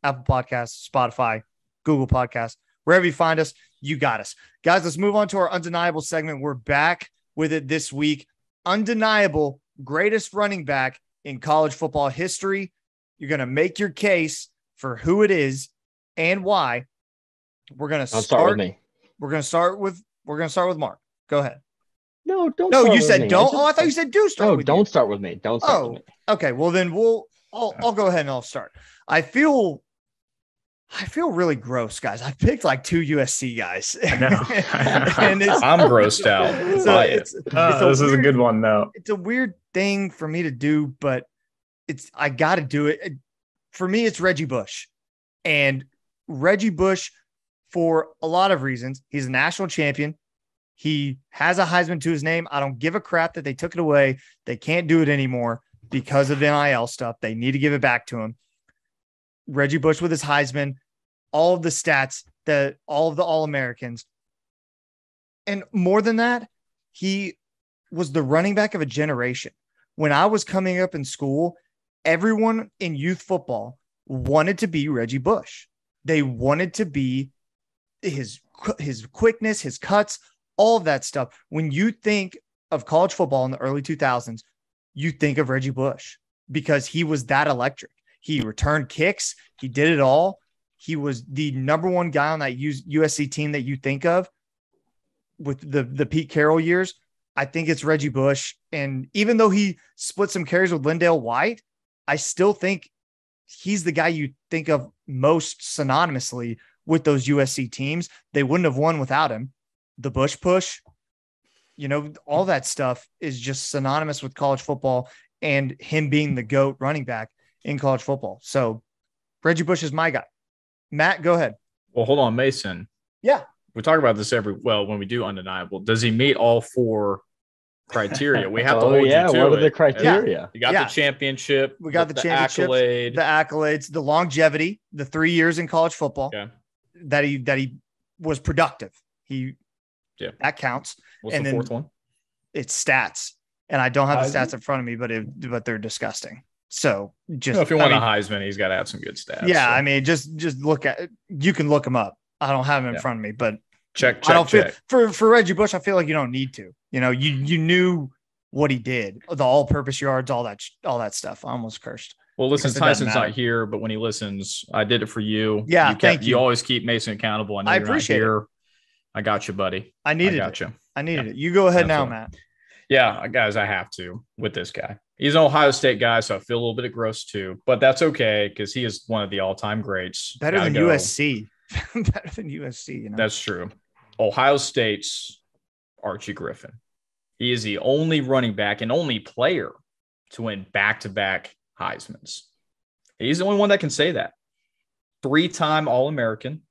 Apple Podcasts, Spotify, Google Podcasts, wherever you find us, you got us. Guys, let's move on to our undeniable segment. We're back with it this week. Undeniable greatest running back in college football history. You're going to make your case for who it is and why. We're going to start. start with me. We're going to start with we're going to start with Mark. Go ahead. No, don't. No, start you with said me. don't. just- oh, I thought you said do start No, with don't you. start with me. Don't start Oh. with me. Okay, well then we'll I'll I'll go ahead and I'll start. I feel I feel really gross, guys. I picked like two USC guys. know. and it's I'm grossed out so it. it's, it's Uh, this is a good one, though. It's a weird thing for me to do, but it's I got to do it. It- For me, it's Reggie Bush, and Reggie Bush for a lot of reasons. He's a national champion. He has a Heisman to his name. I don't give a crap that they took it away. They can't do it anymore because of NIL stuff. They need to give it back to him. Reggie Bush with his Heisman, all of the stats, that all of the All Americans. And more than that, he was the running back of a generation. When I was coming up in school, everyone in youth football wanted to be Reggie Bush. They wanted to be his his quickness, his cuts, all of that stuff. When you think of college football in the early 2000s, you think of Reggie Bush because he was that electric. He returned kicks, he did it all. He was the number one guy on that USC team that you think of with the the Pete Carroll years. I think it's Reggie Bush. And even though he split some carries with LenDale White, I still think he's the guy you think of most synonymously with those USC teams. They wouldn't have won without him. The Bush push, you know, all that stuff is just synonymous with college football and him being the GOAT running back in college football. So Reggie Bush is my guy. Matt, go ahead. Well, hold on, Mason. Yeah. We talk about this every well when we do undeniable. Does he meet all four criteria? We have to Oh hold yeah, you to what are the criteria? You got Yeah. the championship. We got with the championships, accolade. The accolades, the longevity, the three years in college football yeah. that he that he was productive. He Yeah. that counts. What's and the then- fourth one? It's stats. And I don't have the stats in front of me, but it, but they're disgusting. So just if you I want mean, a Heisman, he's got to have some good stats. yeah, so I mean, just just look at you can look him up. I don't have him in Yeah. front of me, but check, I don't check. feel for for Reggie Bush. I feel like you don't need to. You know, you you knew what he did, the all-purpose yards, all that all that stuff. I almost cursed. Well, listen, Tyson's not here, but when he listens, I did it for you. Yeah, you kept- thank you. always keep Mason accountable. I know I appreciate it. I got you, buddy. I I needed got it. you. I needed Yeah. it. You go ahead now, Matt. Yeah, guys, I have to with this guy. He's an Ohio State guy, so I feel a little bit of gross too, but that's okay because he is one of the all-time greats. Better Gotta than go. USC. Better than USC. You know. That's true. Ohio State's Archie Griffin. He is the only running back and only player to win back-to-back Heisman's. He's the only one that can say that. Three-time All-American,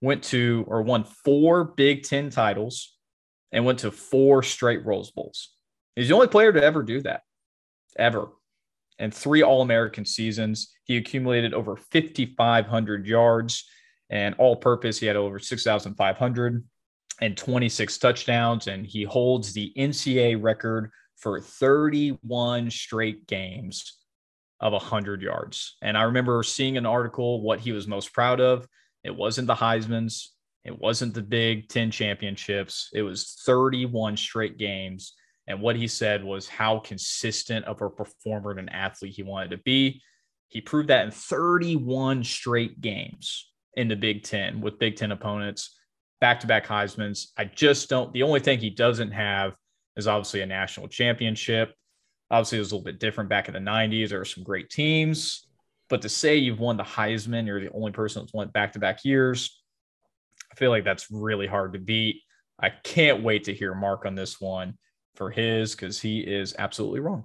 went to or won four Big Ten titles, and went to four straight Rose Bowls. He's the only player to ever do that, ever. And three All American seasons. He accumulated over 5,500 yards and all purpose. He had over 6,500 and 26 touchdowns. And he holds the NCAA record for 31 straight games of 100 yards. And I remember seeing an article what he was most proud of. It wasn't the Heisman's, it wasn't the Big 10 championships. It was 31 straight games. And what he said was how consistent of a performer and an athlete he wanted to be. He proved that in 31 straight games in the Big 10 with Big 10 opponents, back to back Heisman's. I just don't, the only thing he doesn't have is obviously a national championship. Obviously, it was a little bit different back in the 90s. There were some great teams. But to say you've won the Heisman, you're the only person that's won back to back years, I feel like that's really hard to beat. I can't wait to hear Mark on this one for his because he is absolutely wrong.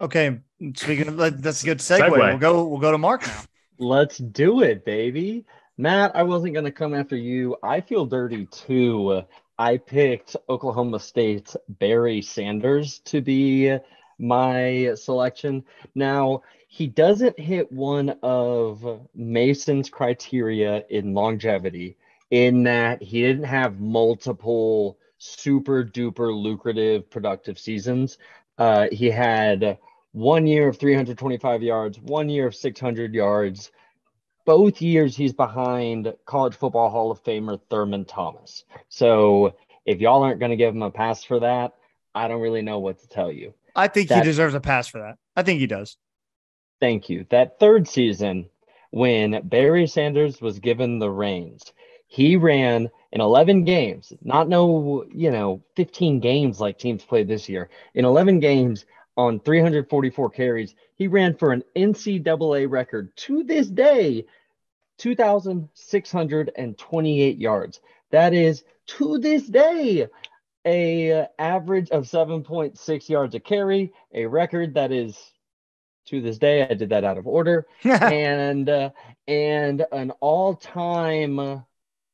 Okay. Speaking of that's a good segue. Segue. We'll go we'll go to Mark now. Let's do it, baby. Matt, I wasn't going to come after you. I feel dirty too. I picked Oklahoma State's Barry Sanders to be my selection. Now, he doesn't hit one of Mason's criteria in longevity, in that he didn't have multiple super duper lucrative productive seasons. Uh, he had one year of 325 yards, one year of 600 yards. Both years he's behind College Football Hall of Famer Thurman Thomas. So if y'all aren't going to give him a pass for that, I don't really know what to tell you. I think he deserves a pass for that. I think he does. Thank you. That third season, when Barry Sanders was given the reins, he ran in 11 games, not no, you know, 15 games like teams played this year. In 11 games on 344 carries, he ran for an NCAA record to this day, 2,628 yards. That is to this day a average of 7.6 yards a carry, a record that is to this day I did that out of order and uh, and an all-time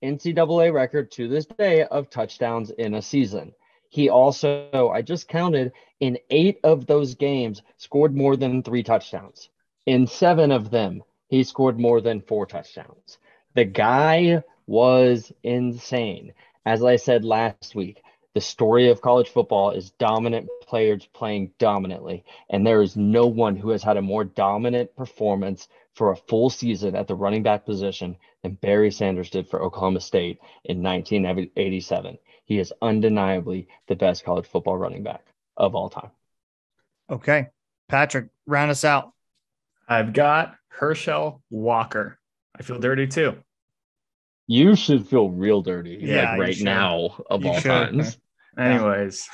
NCAA record to this day of touchdowns in a season. He also, I just counted, in eight of those games, scored more than three touchdowns. In seven of them, he scored more than four touchdowns. The guy was insane. As I said last week, the story of college football is dominant players playing dominantly. And there is no one who has had a more dominant performance for a full season at the running back position than Barry Sanders did for Oklahoma State in 1987. He is undeniably the best college football running back of all time. okay. Patrick, round us out. I've got Herschel Walker. I feel dirty too. You should feel real dirty Yeah, like right should. now of You all should. times. Anyways,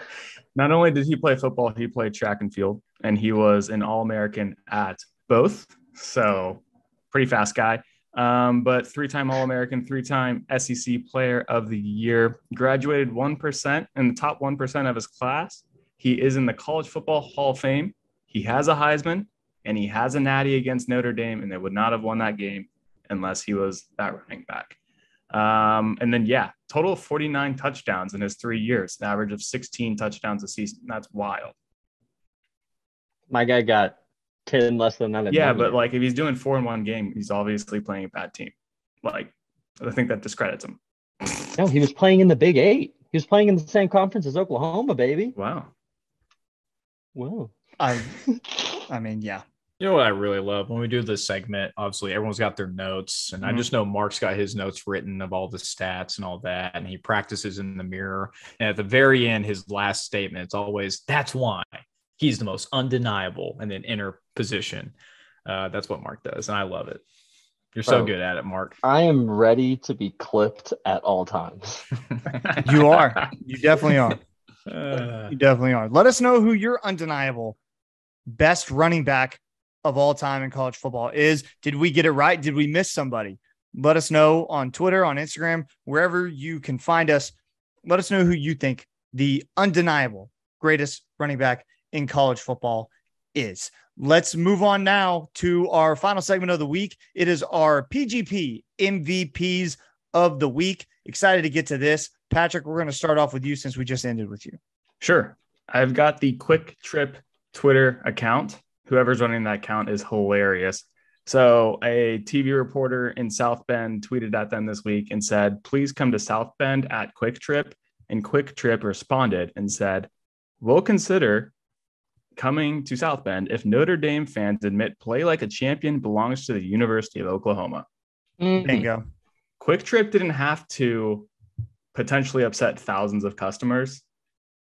not only did he play football, he played track and field, and he was an All American at both. So, pretty fast guy. Um, but three time All American, three time SEC Player of the Year, graduated 1% in the top 1% of his class. He is in the College Football Hall of Fame. He has a Heisman and he has a natty against Notre Dame, and they would not have won that game unless he was that running back. Um, and then, yeah, total of 49 touchdowns in his three years, an average of 16 touchdowns a season. That's wild. My guy got 10 less than that. Yeah, but like if he's doing four in one game, he's obviously playing a bad team. Like, I think that discredits him. no, he was playing in the Big Eight. He was playing in the same conference as Oklahoma, baby. Wow. Whoa. I, I mean, yeah. You know what I really love when we do this segment? Obviously, everyone's got their notes, and I Mhm. just know Mark's got his notes written of all the stats and all that, and he practices in the mirror. And at the very end, his last statement, it's always, "That's why he's the most undeniable," and then inner position. Uh, that's what Mark does, and I love it. You're so Bro. good at it, Mark. I am ready to be clipped at all times. You are. You definitely are. Uh, You definitely are. Let us know who your undeniable best running back of all time in college football is. Did we get it right? Did we miss somebody? Let us know on Twitter, on Instagram, wherever you can find us. Let us know who you think the undeniable greatest running back in college football is. Let's move on now to our final segment of the week. It is our PGP MVPs of the week. Excited to get to this. Patrick, we're going to start off with you since we just ended with you. Sure. I've got the QuikTrip Twitter account. Whoever's running that account is hilarious. So, a TV reporter in South Bend tweeted at them this week and said, Please come to South Bend at QuikTrip. And QuikTrip responded and said, We'll consider coming to South Bend if Notre Dame fans admit play like a champion belongs to the University of Oklahoma. Mhm. Bingo. QuikTrip didn't have to potentially upset thousands of customers,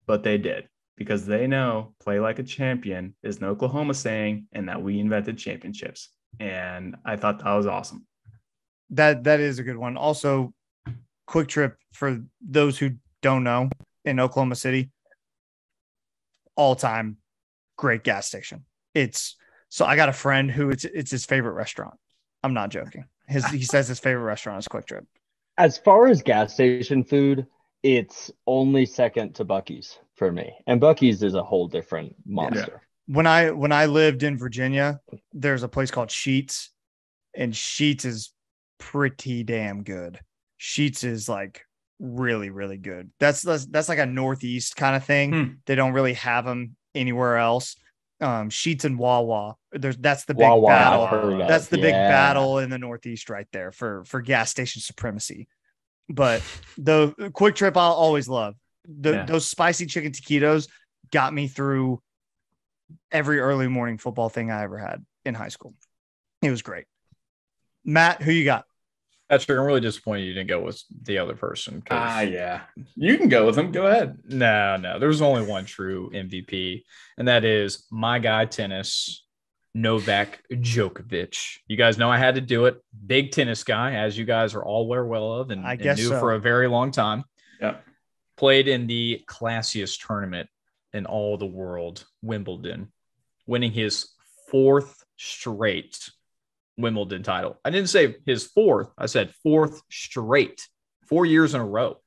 but they did because they know play like a champion is an Oklahoma saying and that we invented championships. And I thought that was awesome. That that is a good one. Also, QuikTrip for those who don't know in Oklahoma City, all time great gas station. It's so I got a friend who it's it's his favorite restaurant. I'm not joking. His he says his favorite restaurant is QuikTrip. As far as gas station food, it's only second to Buc-ee's for me. And Buc-ee's is a whole different monster. When I when I lived in Virginia, there's a place called Sheetz, and Sheetz is pretty damn good. Sheetz is like really really good. That's that's, that's like a northeast kind of thing. Hmm. They don't really have them anywhere else. Um, Sheetz and Wawa. There's that's the big Wawa, battle. That's the big battle in the Northeast right there for for gas station supremacy. But the QuikTrip I'll always love. The, Yeah. Those spicy chicken taquitos got me through every early morning football thing I ever had in high school. It was great. Matt, who you got? Patrick, I'm really disappointed you didn't go with the other person. 'cause- Ah, yeah. You can go with them. Go ahead. No, no. There's only one true MVP, and that is my guy tennis, Novak Djokovic. You guys know I had to do it. Big tennis guy, as you guys are all aware well of, and, I and guess knew so. for a very long time. Yeah. Played in the classiest tournament in all the world, Wimbledon, winning his fourth straight Wimbledon title. I didn't say his fourth, I said fourth straight, four years in a row.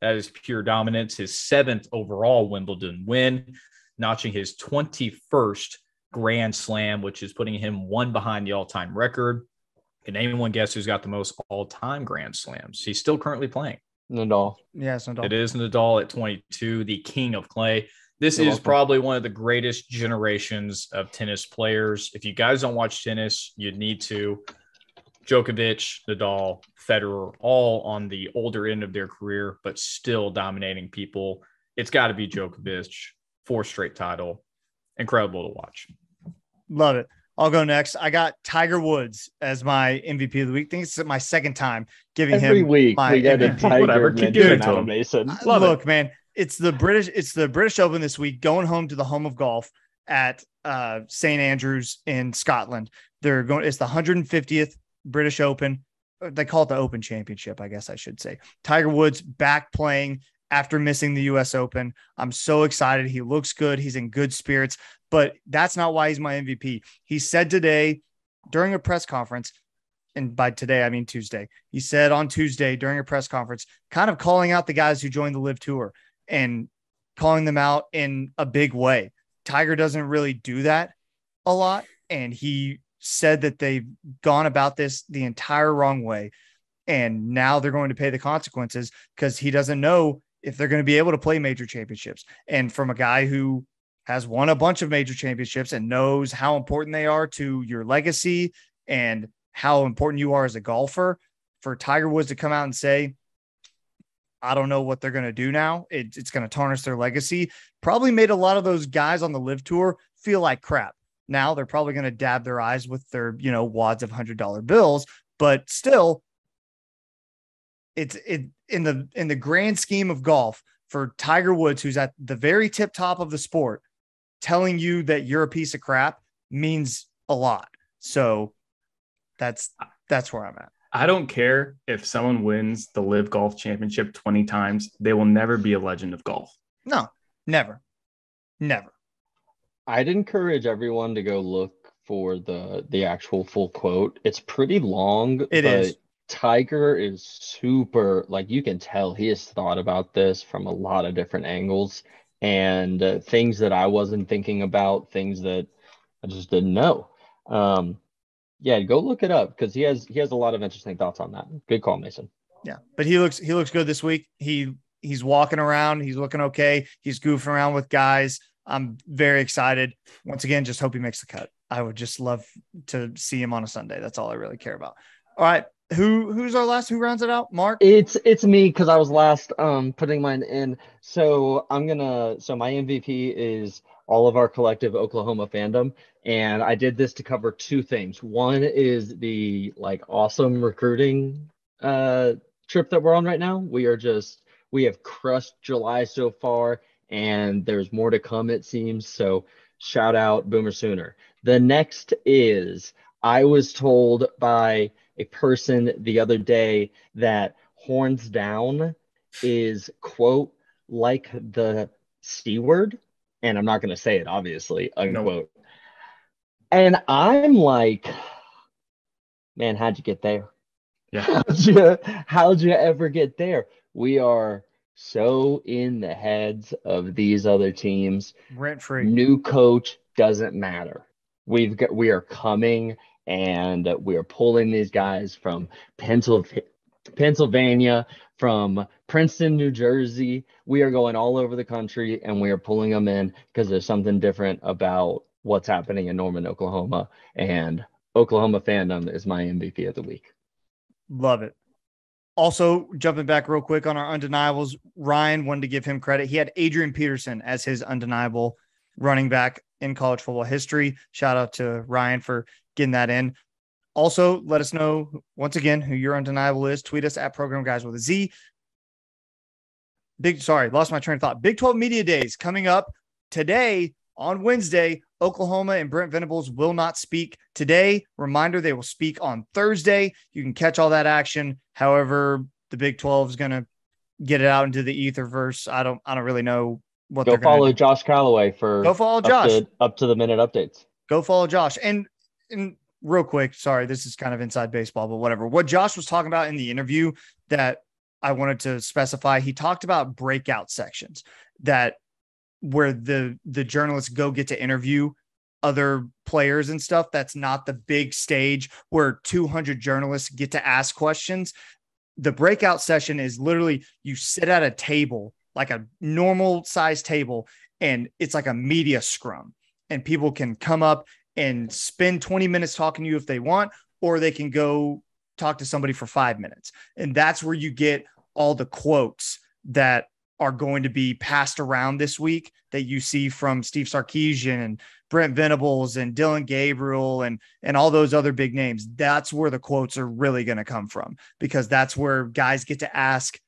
That is pure dominance. His seventh overall Wimbledon win, notching his 21st Grand Slam, which is putting him one behind the all time record. Can anyone guess who's got the most all time Grand Slams? He's still currently playing. Nadal. Yeah, Nadal. It is Nadal at 22, the king of clay. This You're is welcome. probably one of the greatest generations of tennis players. If you guys don't watch tennis, you need to. Djokovic, Nadal, Federer, all on the older end of their career, but still dominating people. It's got to be Djokovic, fourth straight title. Incredible to watch. Love it. I'll go next. I got Tiger Woods as my MVP of the week. I think it's my second time giving him Every him week my we get a MVP. Tiger Whatever, keep giving it to him. Mason. Love it. Look, man, it's the British. It's the British Open this week. Going home to the home of golf at uh, St Andrews in Scotland. They're going. It's the 150th British Open. Uh, They call it the Open Championship, I guess I should say. Tiger Woods back playing after missing the US Open. I'm so excited. He looks good. He's in good spirits, but that's not why he's my MVP. He said today during a press conference, and by today, I mean Tuesday, he said on Tuesday during a press conference, kind of calling out the guys who joined the LIV tour and calling them out in a big way. Tiger doesn't really do that a lot. And he said that they've gone about this the entire wrong way. And now they're going to pay the consequences because he doesn't know if they're going to be able to play major championships. And from a guy who has won a bunch of major championships and knows how important they are to your legacy and how important you are as a golfer, for Tiger Woods to come out and say, I don't know what they're going to do now. It, it's going to tarnish their legacy. Probably made a lot of those guys on the LIV tour feel like crap. Now they're probably going to dab their eyes with their, you know, wads of hundred dollar bills, but still, it's it in the in the grand scheme of golf for Tiger Woods, who's at the very tip top of the sport, telling you that you're a piece of crap means a lot. So that's that's where I'm at. I don't care if someone wins the LIV Golf Championship 20 times, they will never be a legend of golf. No, never. Never. I'd encourage everyone to go look for the the actual full quote. It's pretty long. It is. Tiger is super like you can tell he has thought about this from a lot of different angles and uh, things that I wasn't thinking about, things that I just didn't know. Um, yeah, go look it up because he has he has a lot of interesting thoughts on that. Good call, Mason. Yeah, but he looks he looks good this week. He he's walking around. He's looking okay. He's goofing around with guys. I'm very excited. Once again, just hope he makes the cut. I would just love to see him on a Sunday. That's all I really care about. All right. Who who's our last? Who rounds it out? Mark. It's it's me because I was last um putting mine in. So I'm gonna so my MVP is all of our collective Oklahoma fandom. And I did this to cover two things. One is the like awesome recruiting uh trip that we're on right now. We are just we have crushed July so far and there's more to come, it seems. So shout out Boomer Sooner. The next is I was told by a person the other day that horns down is quote like the C word. And I'm not going to say it, obviously, unquote. No. And I'm like, man, how'd you get there? Yeah. How'd you, how'd you ever get there? We are so in the heads of these other teams. Rent free. New coach doesn't matter. We've got we are coming and we are pulling these guys from Pennsylvania, Pennsylvania, from Princeton, New Jersey. We are going all over the country and we are pulling them in because there's something different about what's happening in Norman, Oklahoma. And Oklahoma fandom is my MVP of the week. Love it. Also, jumping back real quick on our undeniables, Ryan wanted to give him credit. He had Adrian Peterson as his undeniable running back in college football history. Shout out to Ryan for getting that in. Also, let us know once again who your undeniable is. Tweet us at Program Guyz with a Z. Big, sorry, lost my train of thought. Big 12 Media Days coming up today on Wednesday. Oklahoma and Brent Venables will not speak today. Reminder, they will speak on Thursday. You can catch all that action. However, the Big 12 is going to get it out into the etherverse. I don't I don't really know what Go they're follow Josh Callaway for Go follow up Josh. to, up to the minute updates. Go follow Josh. And and real quick, sorry, this is kind of inside baseball, but whatever. What Josh was talking about in the interview that I wanted to specify, he talked about breakout sections that where the the journalists go get to interview other players and stuff that's not the big stage where 200 journalists get to ask questions the breakout session is literally you sit at a table like a normal size table and it's like a media scrum and people can come up and spend 20 minutes talking to you if they want or they can go talk to somebody for 5 minutes and that's where you get all the quotes that are going to be passed around this week that you see from Steve Sarkisian and Brent Venables and Dillon Gabriel and and all those other big names. That's where the quotes are really going to come from because that's where guys get to ask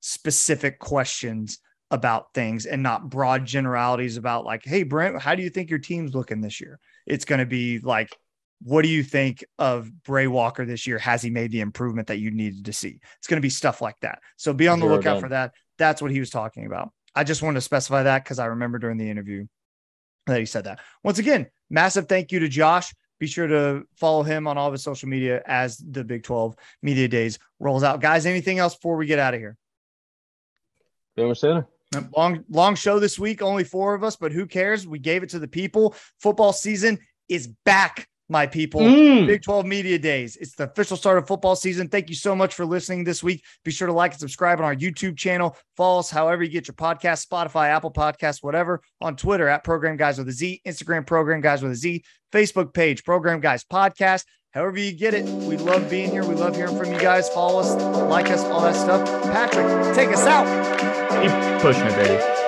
specific questions about things and not broad generalities about like, hey Brent, how do you think your team's looking this year? It's going to be like what do you think of Bray Walker this year? Has he made the improvement that you needed to see? It's going to be stuff like that. So be on the Zero lookout done. for that. That's what he was talking about. I just wanted to specify that because I remember during the interview that he said that. Once again, massive thank you to Josh. Be sure to follow him on all of his social media as the Big 12 Media Days rolls out. Guys, anything else before we get out of here? Long, long show this week, only four of us, but who cares? We gave it to the people. Football season is back my people. Mm. Big 12 Media Days. It's the official start of football season. Thank you so much for listening this week. Be sure to like and subscribe on our YouTube channel. Follow us however you get your podcast, Spotify, Apple Podcasts, whatever. On Twitter at Program Guyz with a Z, Instagram Program Guyz with a Z, Facebook page Program Guyz Podcast. However you get it, we love being here. We love hearing from you guys. Follow us, like us, all that stuff. Patrick, take us out. Keep pushing it, baby.